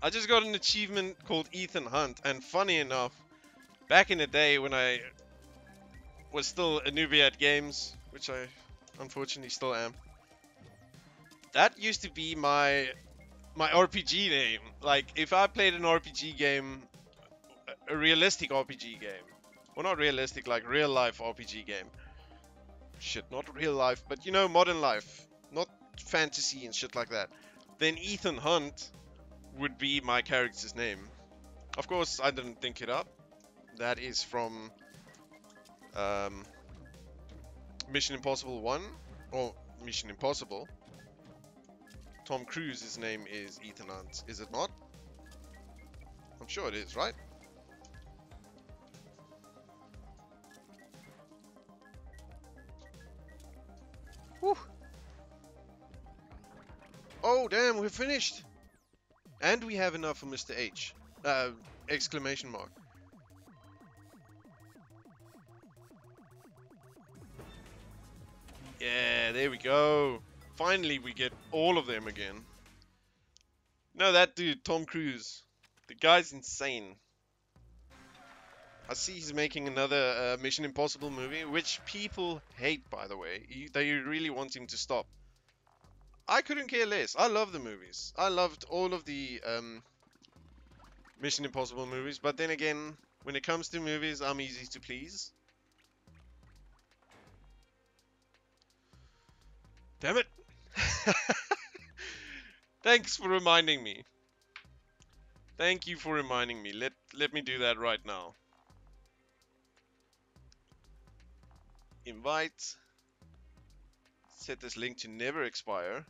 [SPEAKER 1] I just got an achievement called Ethan Hunt, and funny enough, back in the day when I was still a newbie at games, which I unfortunately still am, that used to be my my RPG name. Like, if I played an RPG game, a realistic RPG game, well, not realistic, like real life RPG game. Shit, not real life, but you know, modern life fantasy and shit like that, then Ethan Hunt would be my character's name. Of course, I didn't think it up. That is from um, Mission Impossible 1, or Mission Impossible. Tom Cruise's name is Ethan Hunt, is it not? I'm sure it is, right? Whew. Oh, damn, we're finished! And we have enough for Mr. H. Uh, exclamation mark. Yeah, there we go. Finally, we get all of them again. No, that dude, Tom Cruise. The guy's insane. I see he's making another uh, Mission Impossible movie, which people hate, by the way. He, they really want him to stop. I couldn't care less. I love the movies. I loved all of the um, Mission Impossible movies. But then again, when it comes to movies, I'm easy to please. Damn it! Thanks for reminding me. Thank you for reminding me. Let let me do that right now. Invite. Set this link to never expire.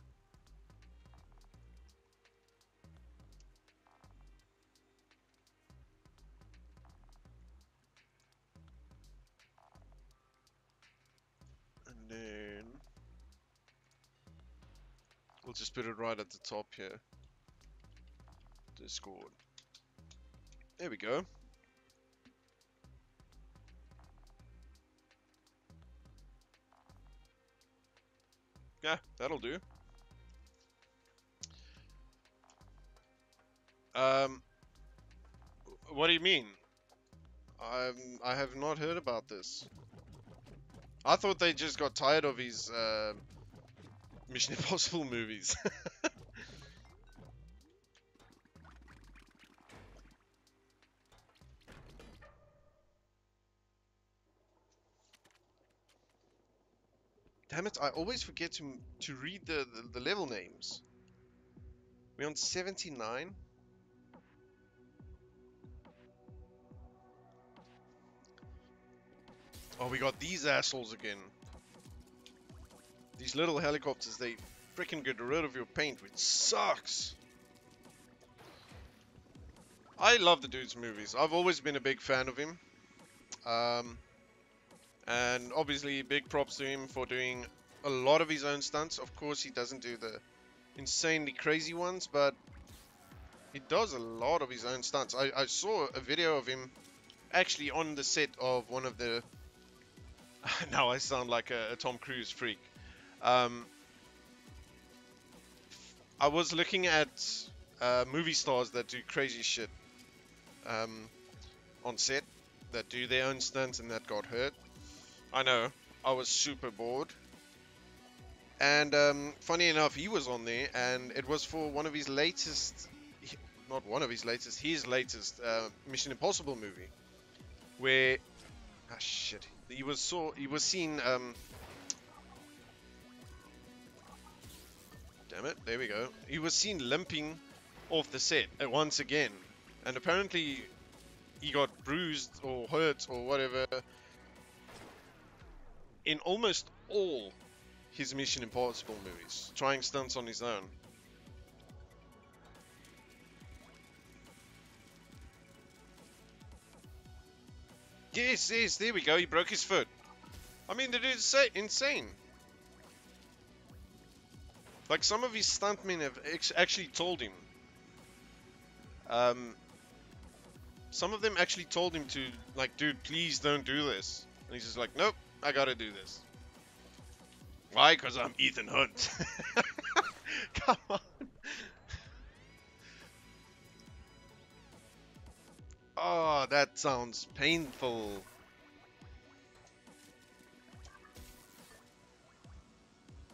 [SPEAKER 1] We'll just put it right at the top here. Discord. There we go. Yeah, that'll do. Um, what do you mean? I'm, I have not heard about this. I thought they just got tired of his uh, Mission Impossible movies. Damn it, I always forget to to read the, the, the level names. We're on 79. Oh, we got these assholes again. These little helicopters, they freaking get rid of your paint, which sucks. I love the dude's movies. I've always been a big fan of him. Um, and obviously, big props to him for doing a lot of his own stunts. Of course, he doesn't do the insanely crazy ones, but he does a lot of his own stunts. I, I saw a video of him actually on the set of one of the... now I sound like a, a Tom Cruise freak. Um, I was looking at uh, movie stars that do crazy shit um, on set, that do their own stunts and that got hurt. I know, I was super bored. And um, funny enough, he was on there, and it was for one of his latest, not one of his latest, his latest uh, Mission Impossible movie, where, ah shit, he was so he was seen. Um, damn it, there we go. He was seen limping off the set once again, and apparently he got bruised or hurt or whatever in almost all his Mission Impossible movies, trying stunts on his own. Yes, yes, there we go, he broke his foot. I mean, that is insane. Like, some of his stuntmen have actually told him. Um, some of them actually told him to, like, dude, please don't do this. And he's just like, nope, I gotta do this. Why? Because I'm Ethan Hunt. Come on. Oh, that sounds painful.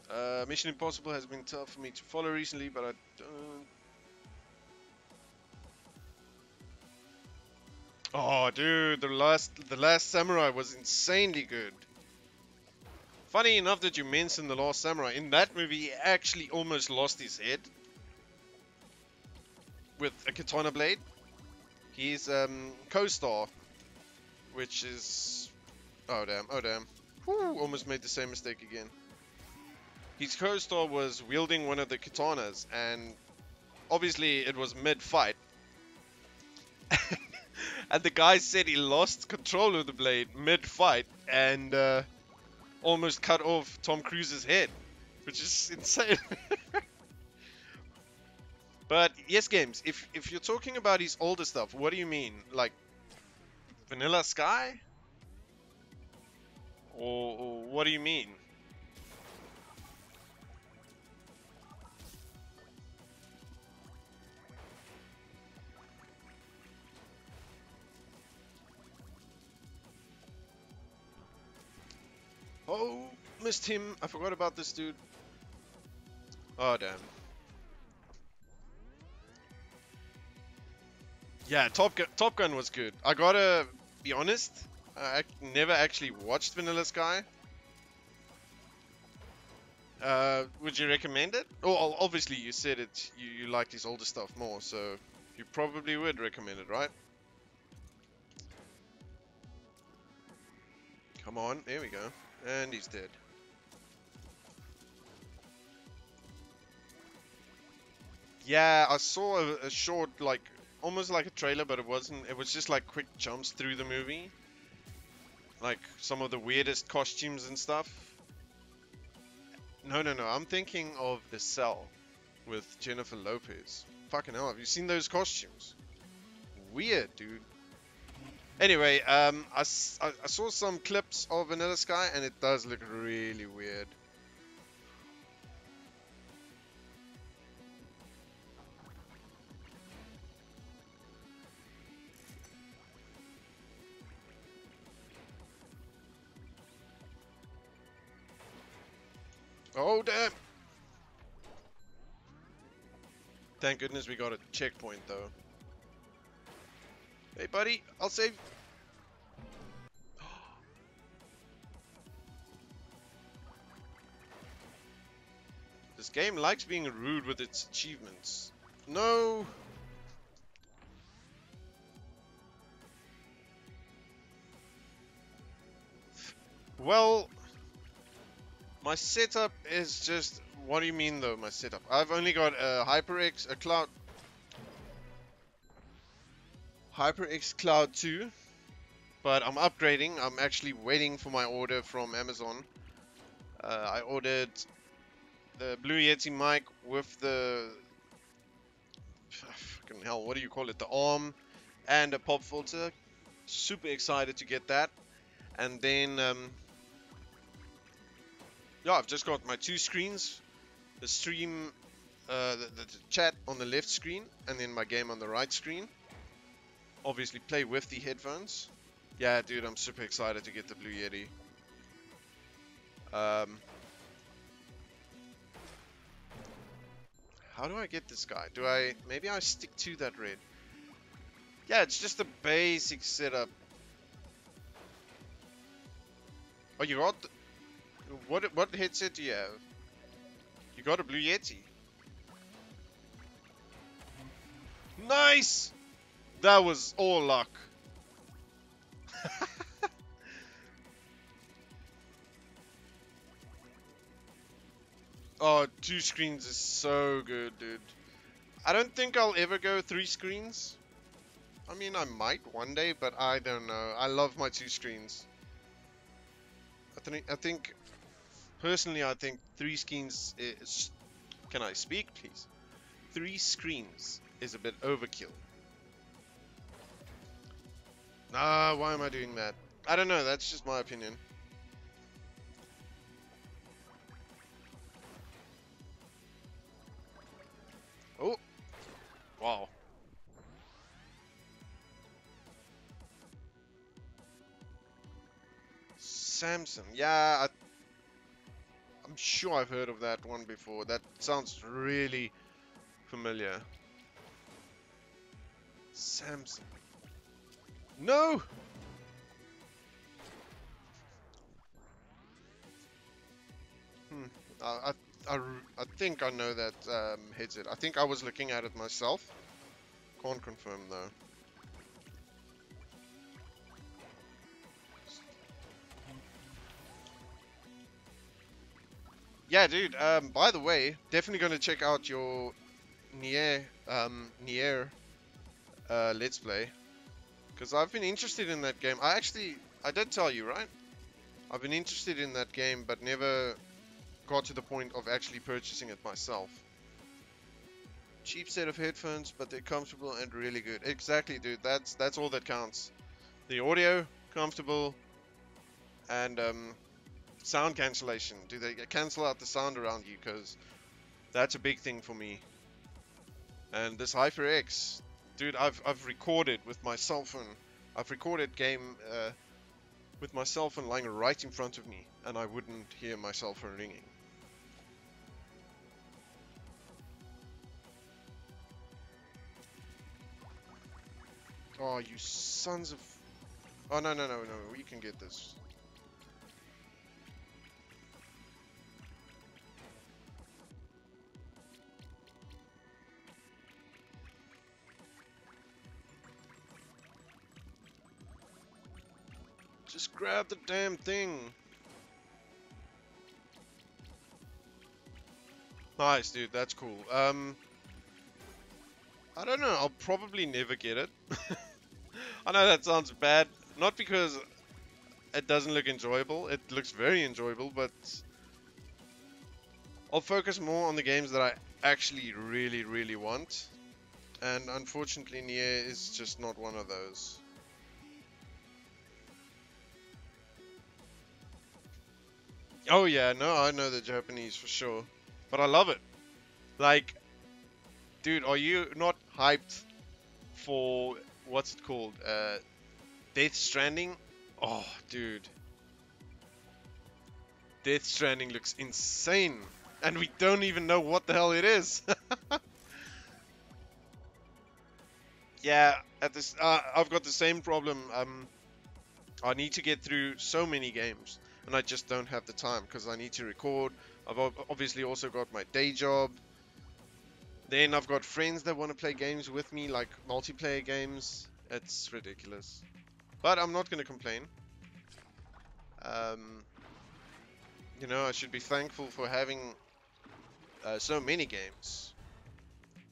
[SPEAKER 1] Uh, Mission Impossible has been tough for me to follow recently, but I don't... Oh, dude, the last the last samurai was insanely good. Funny enough that you mentioned The Last Samurai. In that movie, he actually almost lost his head. With a katana blade. He's um, co-star. Which is... Oh damn, oh damn. Whew, almost made the same mistake again. His co-star was wielding one of the katanas. And obviously it was mid-fight. and the guy said he lost control of the blade mid-fight. And... Uh, almost cut off Tom Cruise's head, which is insane. but yes, games. If if you're talking about his older stuff, what do you mean? Like Vanilla Sky? Or, or what do you mean? Oh, missed him. I forgot about this dude. Oh, damn. Yeah, Top Gun, Top Gun was good. I gotta be honest, I never actually watched Vanilla Sky. Uh, would you recommend it? Oh, obviously you said it. You, you liked his older stuff more, so you probably would recommend it, right? Come on, there we go. And he's dead. Yeah, I saw a, a, short, like, almost like a trailer, but it wasn't. It was just like quick jumps through the movie. Like some of the weirdest costumes and stuff. No, no, no. I'm thinking of The Cell with Jennifer Lopez. Fucking hell, have you seen those costumes? Weird, dude. Anyway, um, I, I, I saw some clips of Vanilla Sky and it does look really weird. Oh, damn! Thank goodness we got a checkpoint, though. Hey, buddy, I'll save. this game likes being rude with its achievements. No! Well, my setup is just. What do you mean, though? My setup. I've only got a HyperX, a Cloud. HyperX Cloud 2, but I'm upgrading. I'm actually waiting for my order from Amazon. Uh, I ordered the Blue Yeti mic with the fucking hell, what do you call it? The arm and a pop filter. Super excited to get that. And then, um, yeah, I've just got my two screens. The stream, uh, the, the chat on the left screen, and then my game on the right screen. Obviously, play with the headphones. Yeah, dude, I'm super excited to get the Blue Yeti. Um, how do I get this guy? Do I... Maybe I stick to that red. Yeah, it's just a basic setup. Oh, you got... What, what headset do you have? You got a Blue Yeti. Nice! That was all luck. oh, two screens is so good, dude. I don't think I'll ever go three screens. I mean, I might one day, but I don't know. I love my two screens. I think, I think, personally, I think three screens is. Can I speak, please? Three screens is a bit overkill. Ah, why am I doing that? I don't know. That's just my opinion. Oh, wow. Samson. Yeah, I, I'm sure I've heard of that one before. That sounds really familiar. Samson. No! Hmm. I, I, I, think I know that um, headset. I think I was looking at it myself. Can't confirm though. Yeah, dude. Um, by the way, definitely gonna check out your Nier, um, Nier, uh, Let's Play, because I've been interested in that game. I actually, I did tell you, right? I've been interested in that game, but never got to the point of actually purchasing it myself. Cheap set of headphones, but they're comfortable and really good. Exactly, dude. That's that's all that counts. The audio, comfortable, and um, sound cancellation. Do they cancel out the sound around you? Because that's a big thing for me. And this HyperX, dude, I've I've recorded with my cell phone. I've recorded game uh, with my cell phone lying right in front of me, and I wouldn't hear my cell phone ringing. Oh, you sons of... Oh, no, no, no, no. You can get this. Grab the damn thing. Nice, dude. That's cool. Um, I don't know. I'll probably never get it. I know that sounds bad. Not because it doesn't look enjoyable. It looks very enjoyable, but I'll focus more on the games that I actually really, really want. And unfortunately, Nier is just not one of those. Oh yeah, no, I know the Japanese for sure. But I love it. Like, dude, are you not hyped for, what's it called? Uh, Death Stranding? Oh, dude. Death Stranding looks insane. And we don't even know what the hell it is. yeah, at this, uh, I've got the same problem. Um, I need to get through so many games and I just don't have the time because I need to record. I've obviously also got my day job. Then I've got friends that want to play games with me, like multiplayer games. It's ridiculous. But I'm not going to complain. Um, You know, I should be thankful for having uh, so many games.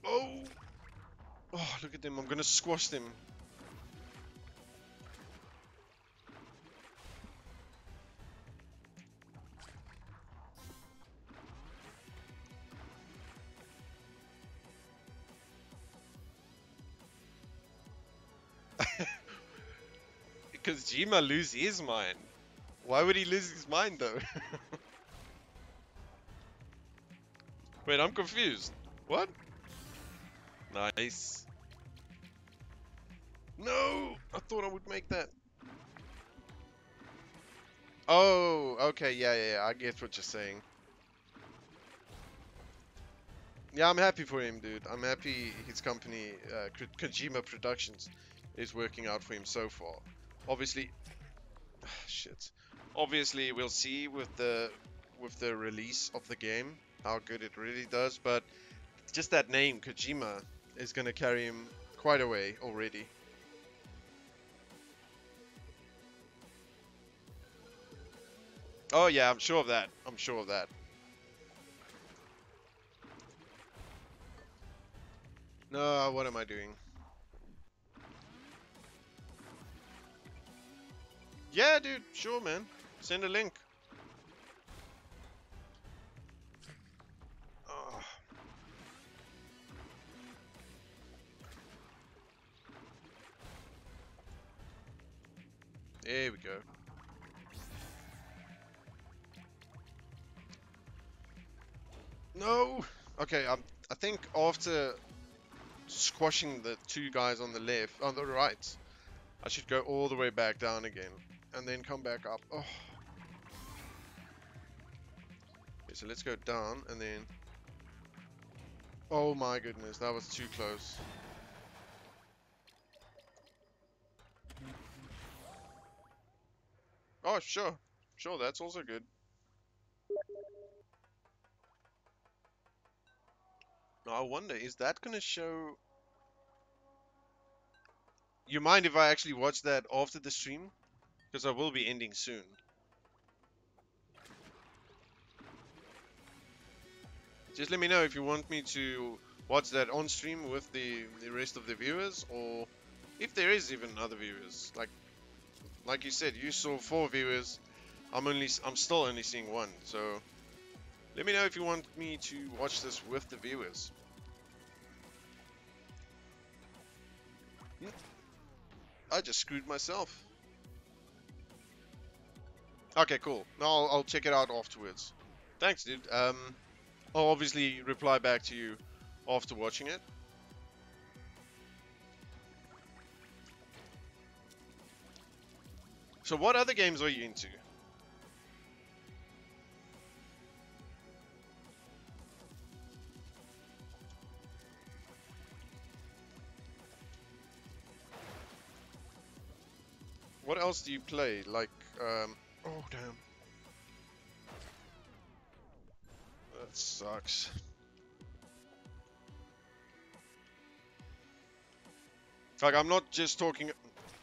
[SPEAKER 1] Oh! Oh, look at them. I'm gonna squash them. Because Jima lose his mind. Why would he lose his mind though? Wait, I'm confused. What? Nice. No! I thought I would make that. Oh, okay, yeah, yeah, yeah, I get what you're saying. Yeah, I'm happy for him, dude. I'm happy his company, uh, Kojima Productions, is working out for him so far. Obviously, shit. Obviously, we'll see with the with the release of the game how good it really does, but just that name, Kojima, is going to carry him quite a way already. Oh yeah, I'm sure of that. I'm sure of that. No, what am I doing? Yeah, dude, sure, man. Send a link. There we go. No! Okay, um, I think after squashing the two guys on the left, on the right, I should go all the way back down again. And then come back up. Oh. Okay, so let's go down and then... Oh my goodness, that was too close. Oh, sure. Sure, that's also good. Now, I wonder, is that going to show... You mind if I actually watch that after the stream? Because I will be ending soon. Just let me know if you want me to watch that on stream with the, the rest of the viewers, or if there is even other viewers. Like, like you said, you saw four viewers. I'm only, I'm still only seeing one. So let me know if you want me to watch this with the viewers. Hmm. I just screwed myself. Okay, cool. Now I'll, I'll, check it out afterwards. Thanks, dude. Um, I'll obviously reply back to you after watching it. So what other games are you into? What else do you play? Like, um, oh damn. That sucks. Like, I'm not just talking...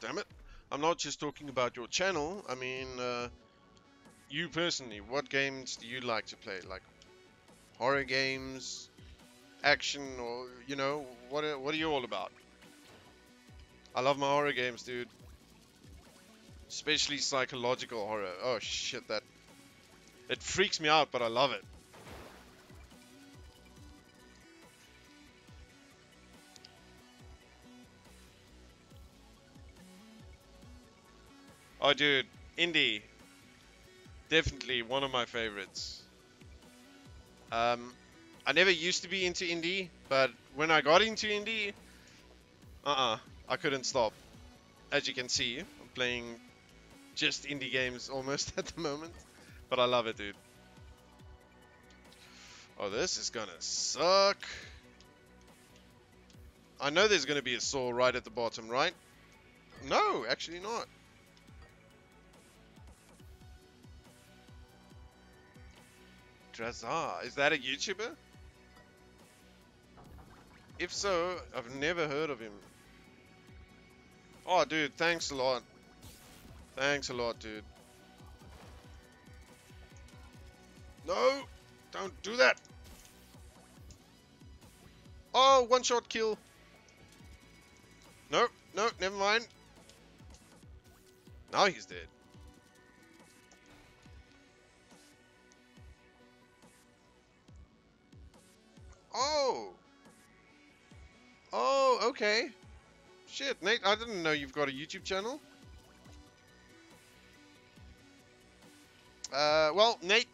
[SPEAKER 1] Damn it. I'm not just talking about your channel. I mean, uh, you personally, what games do you like to play? Like horror games, action, or you know, what are, what are you all about? I love my horror games, dude. Especially psychological horror. Oh shit, that it freaks me out, but I love it. Oh, dude, indie. Definitely one of my favorites. Um, I never used to be into indie, but when I got into indie, uh-uh, I couldn't stop. As you can see, I'm playing just indie games almost at the moment, but I love it, dude. Oh, this is gonna suck. I know there's gonna be a saw right at the bottom, right? No, actually not. Drazar. Is that a YouTuber? If so, I've never heard of him. Oh, dude, thanks a lot. Thanks a lot, dude. No! Don't do that! Oh, one shot kill. No, no, never mind. Now he's dead. Oh! Oh, okay. Shit, Nate, I didn't know you've got a YouTube channel. Uh, well, Nate,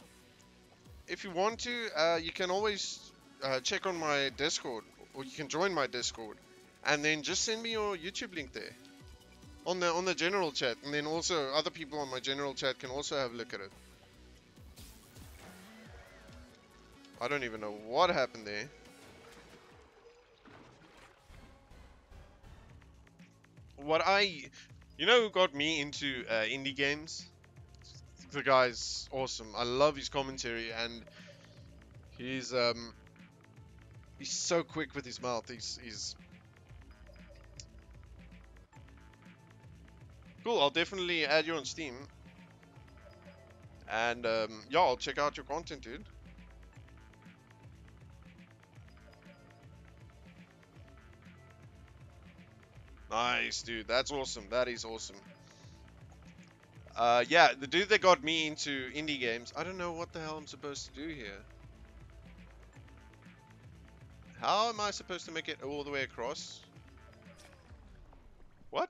[SPEAKER 1] if you want to, uh, you can always uh, check on my Discord, or you can join my Discord, and then just send me your YouTube link there on the on the general chat, and then also other people on my general chat can also have a look at it. I don't even know what happened there. What I, you know, who got me into uh, indie games? The guy's awesome. I love his commentary, and he's um, he's so quick with his mouth. He's he's cool. I'll definitely add you on Steam, and um, yeah, I'll check out your content, dude. Nice, dude. That's awesome. That is awesome. Uh, yeah, the dude that got me into indie games, I don't know what the hell I'm supposed to do here. How am I supposed to make it all the way across? What?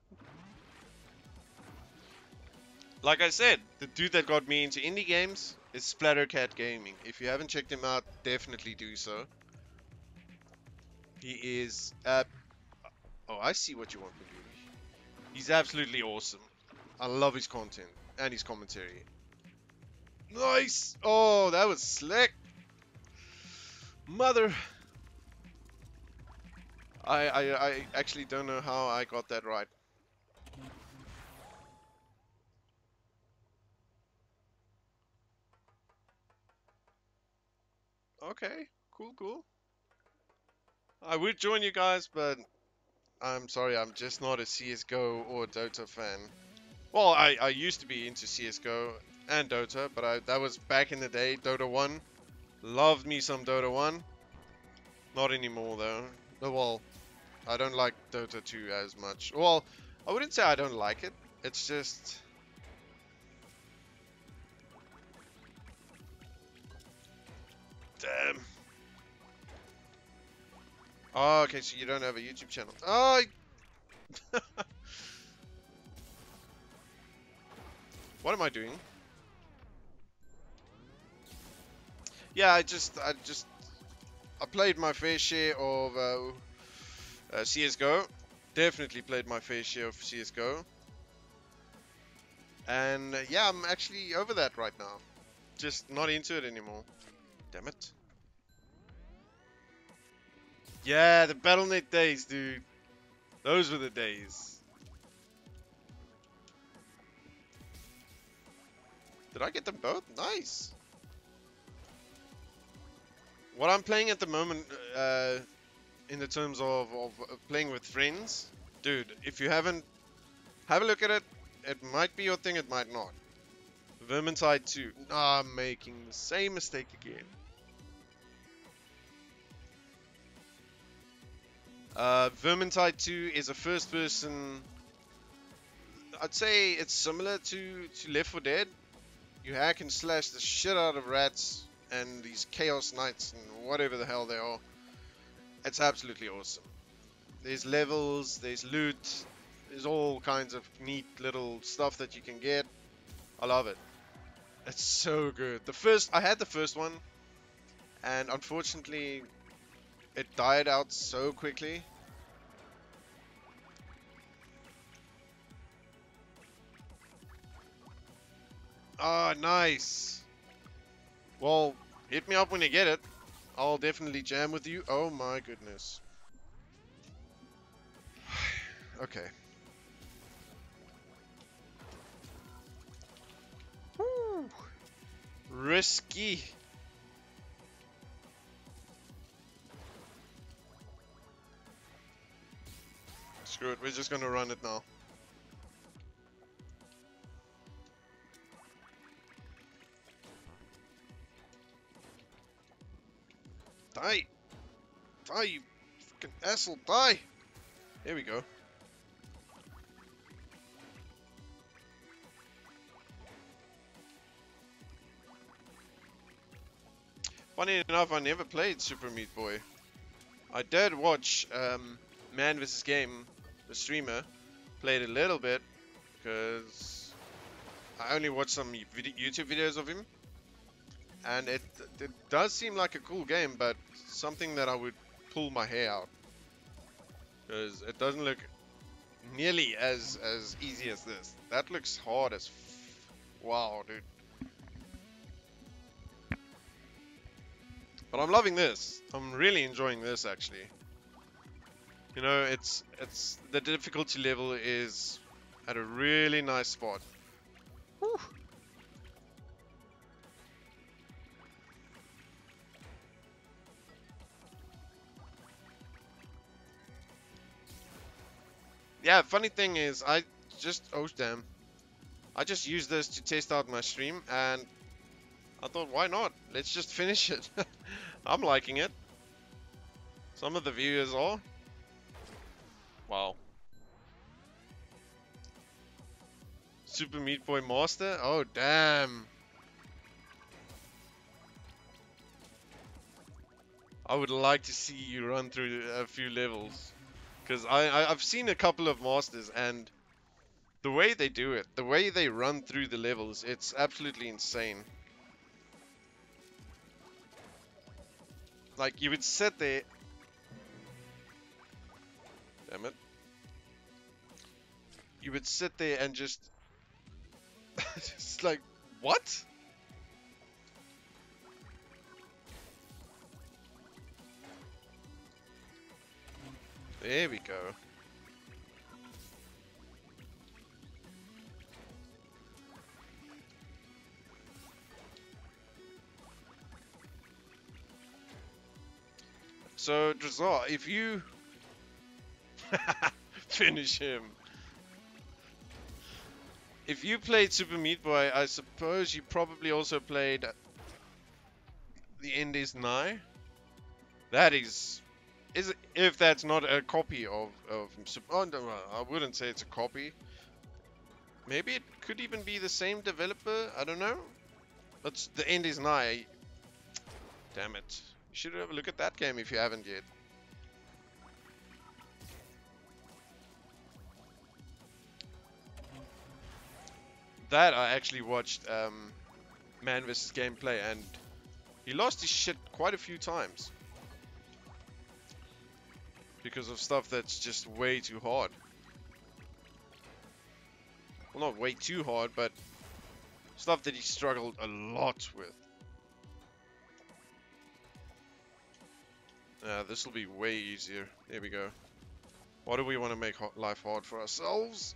[SPEAKER 1] Like I said, the dude that got me into indie games is Splattercat Gaming. If you haven't checked him out, definitely do so. He is... Uh, oh, I see what you want me to do. He's absolutely awesome. I love his content and his commentary. Nice! Oh, that was slick! Mother... I, I, I actually don't know how I got that right. Okay, cool, cool. I would join you guys, but I'm sorry, I'm just not a CSGO or Dota fan. Well, I, I used to be into CSGO and Dota, but I, that was back in the day, Dota 1. Loved me some Dota 1. Not anymore though. Oh, well, I don't like Dota 2 as much. Well, I wouldn't say I don't like it. It's just... Damn. Oh, okay, so you don't have a YouTube channel. Oh, what am I doing? Yeah, I just, I just, I played my fair share of uh, uh, CSGO. Definitely played my fair share of CSGO. And uh, yeah, I'm actually over that right now. Just not into it anymore. Damn it. Yeah, the Battle.net days, dude. Those were the days. Did I get them both? Nice. What I'm playing at the moment, uh, in the terms of, of playing with friends, dude, if you haven't, have a look at it. It might be your thing, it might not. Vermintide 2. Ah, I'm making the same mistake again. Uh, Vermintide 2 is a first person... I'd say it's similar to, to Left 4 Dead. You hack and slash the shit out of rats and these Chaos Knights and whatever the hell they are. It's absolutely awesome. There's levels, there's loot, there's all kinds of neat little stuff that you can get. I love it. It's so good. The first, I had the first one, and unfortunately, it died out so quickly. Ah, oh, nice. Well, hit me up when you get it. I'll definitely jam with you. Oh my goodness. okay. Woo. Risky. Screw it, we're just gonna run it now. Die! Die, you fucking asshole, die! There we go. Funny enough, I never played Super Meat Boy. I did watch um, Man vs. Game, the streamer, played a little bit because I only watched some YouTube videos of him, and it it does seem like a cool game, but something that I would pull my hair out because it doesn't look nearly as as easy as this. That looks hard as wow, dude. But I'm loving this. I'm really enjoying this actually. You know, it's it's the difficulty level is at a really nice spot. Whew. Yeah, funny thing is, I just, oh damn. I just used this to test out my stream and I thought, why not? Let's just finish it. I'm liking it. Some of the viewers are. Wow. Super Meat Boy Master? Oh, damn. I would like to see you run through a few levels. Because I, I, I've seen a couple of Masters and the way they do it, the way they run through the levels, it's absolutely insane. Like, you would sit there... Damn it. You would sit there and just... just like, what? There we go. So, Drazar, if you finish him, if you played Super Meat Boy, I suppose you probably also played The End Is Nigh. That is, is if that's not a copy of of oh, I wouldn't say it's a copy. Maybe it could even be the same developer. I don't know. But The End Is Nigh. Damn it You should have a look at that game if you haven't yet. That I actually watched um, Man vs. Gameplay and he lost his shit quite a few times. Because of stuff that's just way too hard. Well, not way too hard, but stuff that he struggled a lot with. Uh, this will be way easier. There we go. Why do we want to make life hard for ourselves?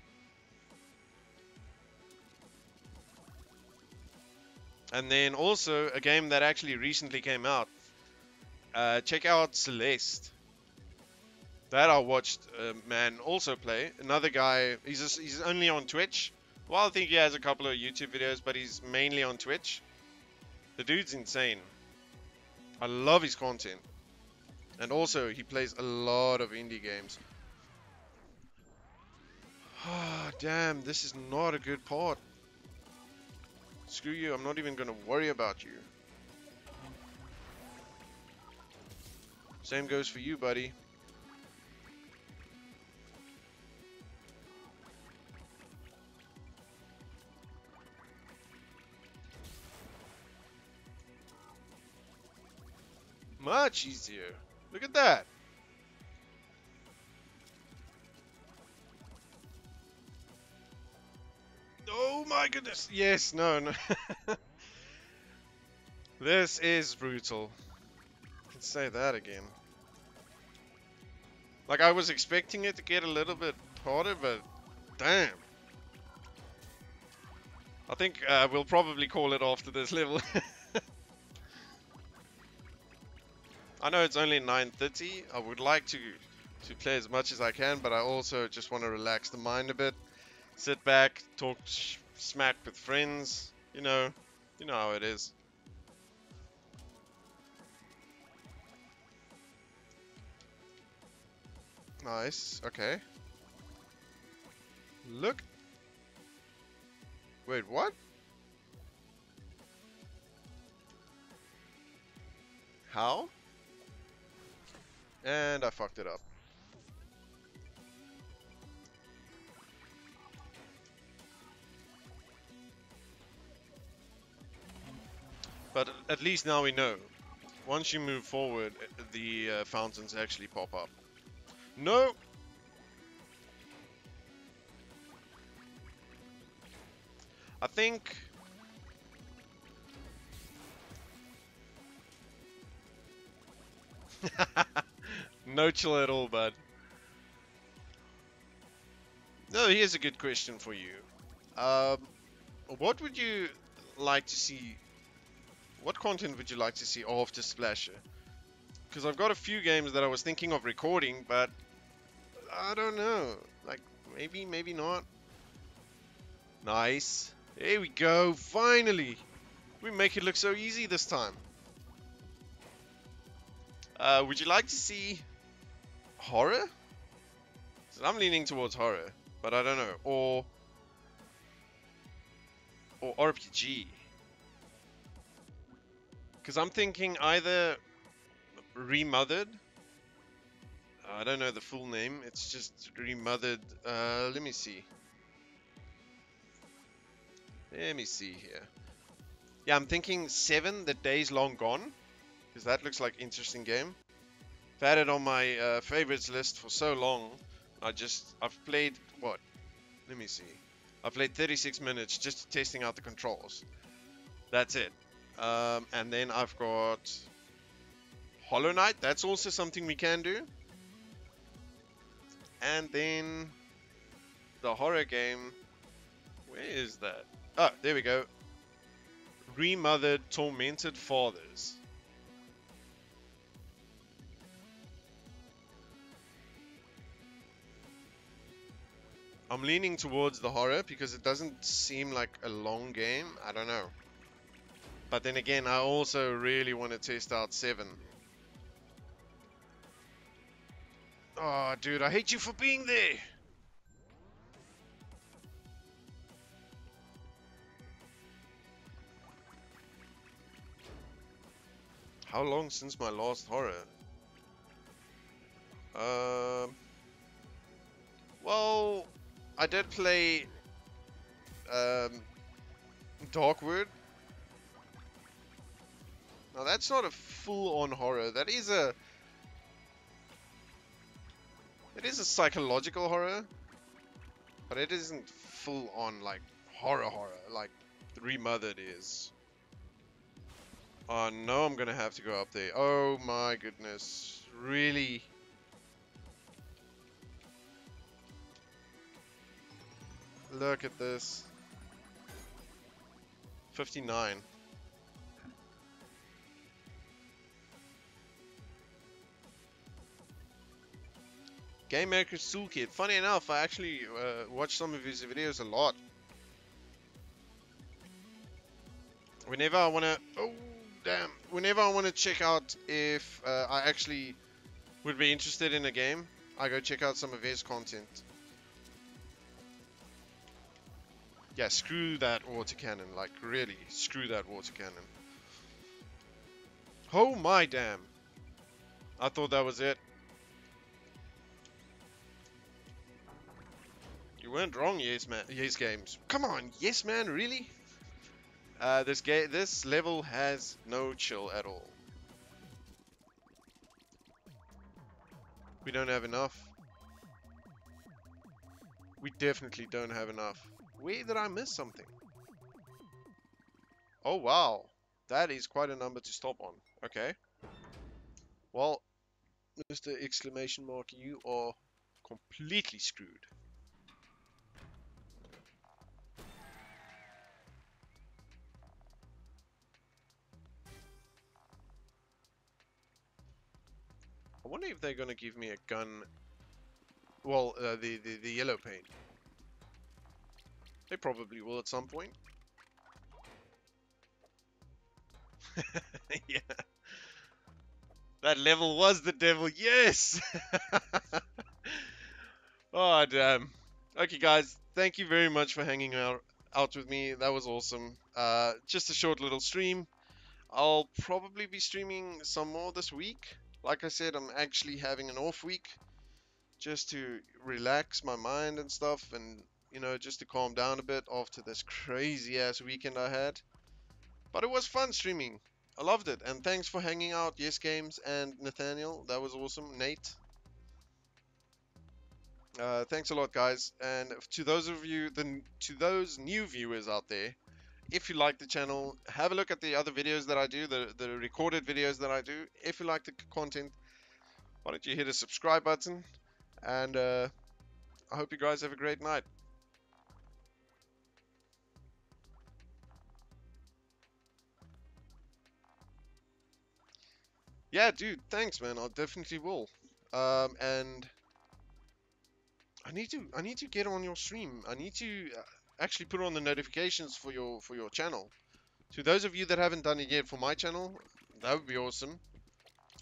[SPEAKER 1] And then also a game that actually recently came out. Uh, check out Celeste. That I watched a man also play. Another guy, he's, just, he's only on Twitch. Well, I think he has a couple of YouTube videos, but he's mainly on Twitch. The dude's insane. I love his content. And also, he plays a lot of indie games. Ah, damn, this is not a good part. Screw you, I'm not even gonna worry about you. Same goes for you, buddy. Much easier. Look at that. Oh my goodness. Yes, no, no. this is brutal. I can say that again. Like, I was expecting it to get a little bit harder, but damn. I think uh, we'll probably call it after this level. I know it's only 9.30. I would like to, to play as much as I can, but I also just want to relax the mind a bit. Sit back, talk smack with friends. You know, you know how it is. Nice, okay. Look. Wait, what? How? And I fucked it up. But at least now we know. Once you move forward, the uh, fountains actually pop up. No! I think... no chill at all, bud. No, here's a good question for you. Um, what would you like to see what content would you like to see after Splasher? Because I've got a few games that I was thinking of recording, but I don't know. Like, maybe, maybe not. Nice. There we go. Finally. We make it look so easy this time. Uh, would you like to see horror? So I'm leaning towards horror, but I don't know. Or or RPG. Because I'm thinking either remothered. I don't know the full name. It's just remothered. Uh, let me see. Let me see here. Yeah, I'm thinking 7, The Days Long Gone. Because that looks like interesting game. I've had it on my uh, favorites list for so long. I just, I've played, what? Let me see. I've played 36 minutes just testing out the controls. That's it. Um, and then I've got Hollow Knight. That's also something we can do. And then the horror game. Where is that? Oh, there we go. Remothered Tormented Fathers. I'm leaning towards the horror because it doesn't seem like a long game. I don't know. But then again, I also really want to test out 7. Oh, dude, I hate you for being there! How long since my last horror? Um... Well, I did play um, Darkwood now that's not a full-on horror. That is a... It is a psychological horror. But it isn't full-on, like, horror horror, like Remothered is. Oh no, I'm gonna have to go up there. Oh my goodness. Really? Look at this. 59. Game Maker's Toolkit. Funny enough, I actually uh, watch some of his videos a lot. Whenever I want to... Oh, damn. Whenever I want to check out if uh, I actually would be interested in a game, I go check out some of his content. Yeah, screw that water cannon. Like, really, screw that water cannon. Oh my damn. I thought that was it. You weren't wrong, yes man. Yes games. Come on, yes man, really? Uh, this game, this level has no chill at all. We don't have enough. We definitely don't have enough. Where did I miss something? Oh wow, that is quite a number to stop on. Okay. Well, Mr. Exclamation Mark, you are completely screwed. I wonder if they're gonna give me a gun. Well, uh, the, the the yellow paint. They probably will at some point. yeah. That level was the devil, yes! Oh damn. Okay, guys, thank you very much for hanging out out with me. That was awesome. Uh, just a short little stream. I'll probably be streaming some more this week. Like I said, I'm actually having an off week just to relax my mind and stuff and you know just to calm down a bit after this crazy ass weekend I had. But it was fun streaming. I loved it and thanks for hanging out Yes Games and Nathaniel. That was awesome. Nate. Uh, thanks a lot, guys. And to those of you, the, to those new viewers out there, if you like the channel, have a look at the other videos that I do, the, the recorded videos that I do. If you like the content, why don't you hit a subscribe button? And uh, I hope you guys have a great night. Yeah, dude, thanks, man. I definitely will. Um, and I need to I need to get on your stream. I need to uh, actually put on the notifications for your for your channel. To those of you that haven't done it yet for my channel, that would be awesome.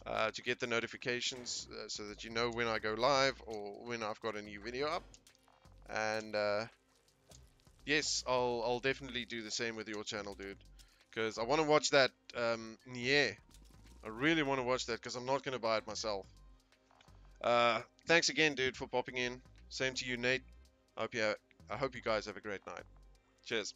[SPEAKER 1] Uh, to get the notifications uh, so that you know when I go live or when I've got a new video up. And uh, yes, I'll I'll definitely do the same with your channel, dude. Because I want to watch that um, Nier. I really want to watch that because I'm not going to buy it myself. Uh, thanks again, dude, for popping in. Same to you, Nate. I hope you, I hope you guys have a great night. Cheers.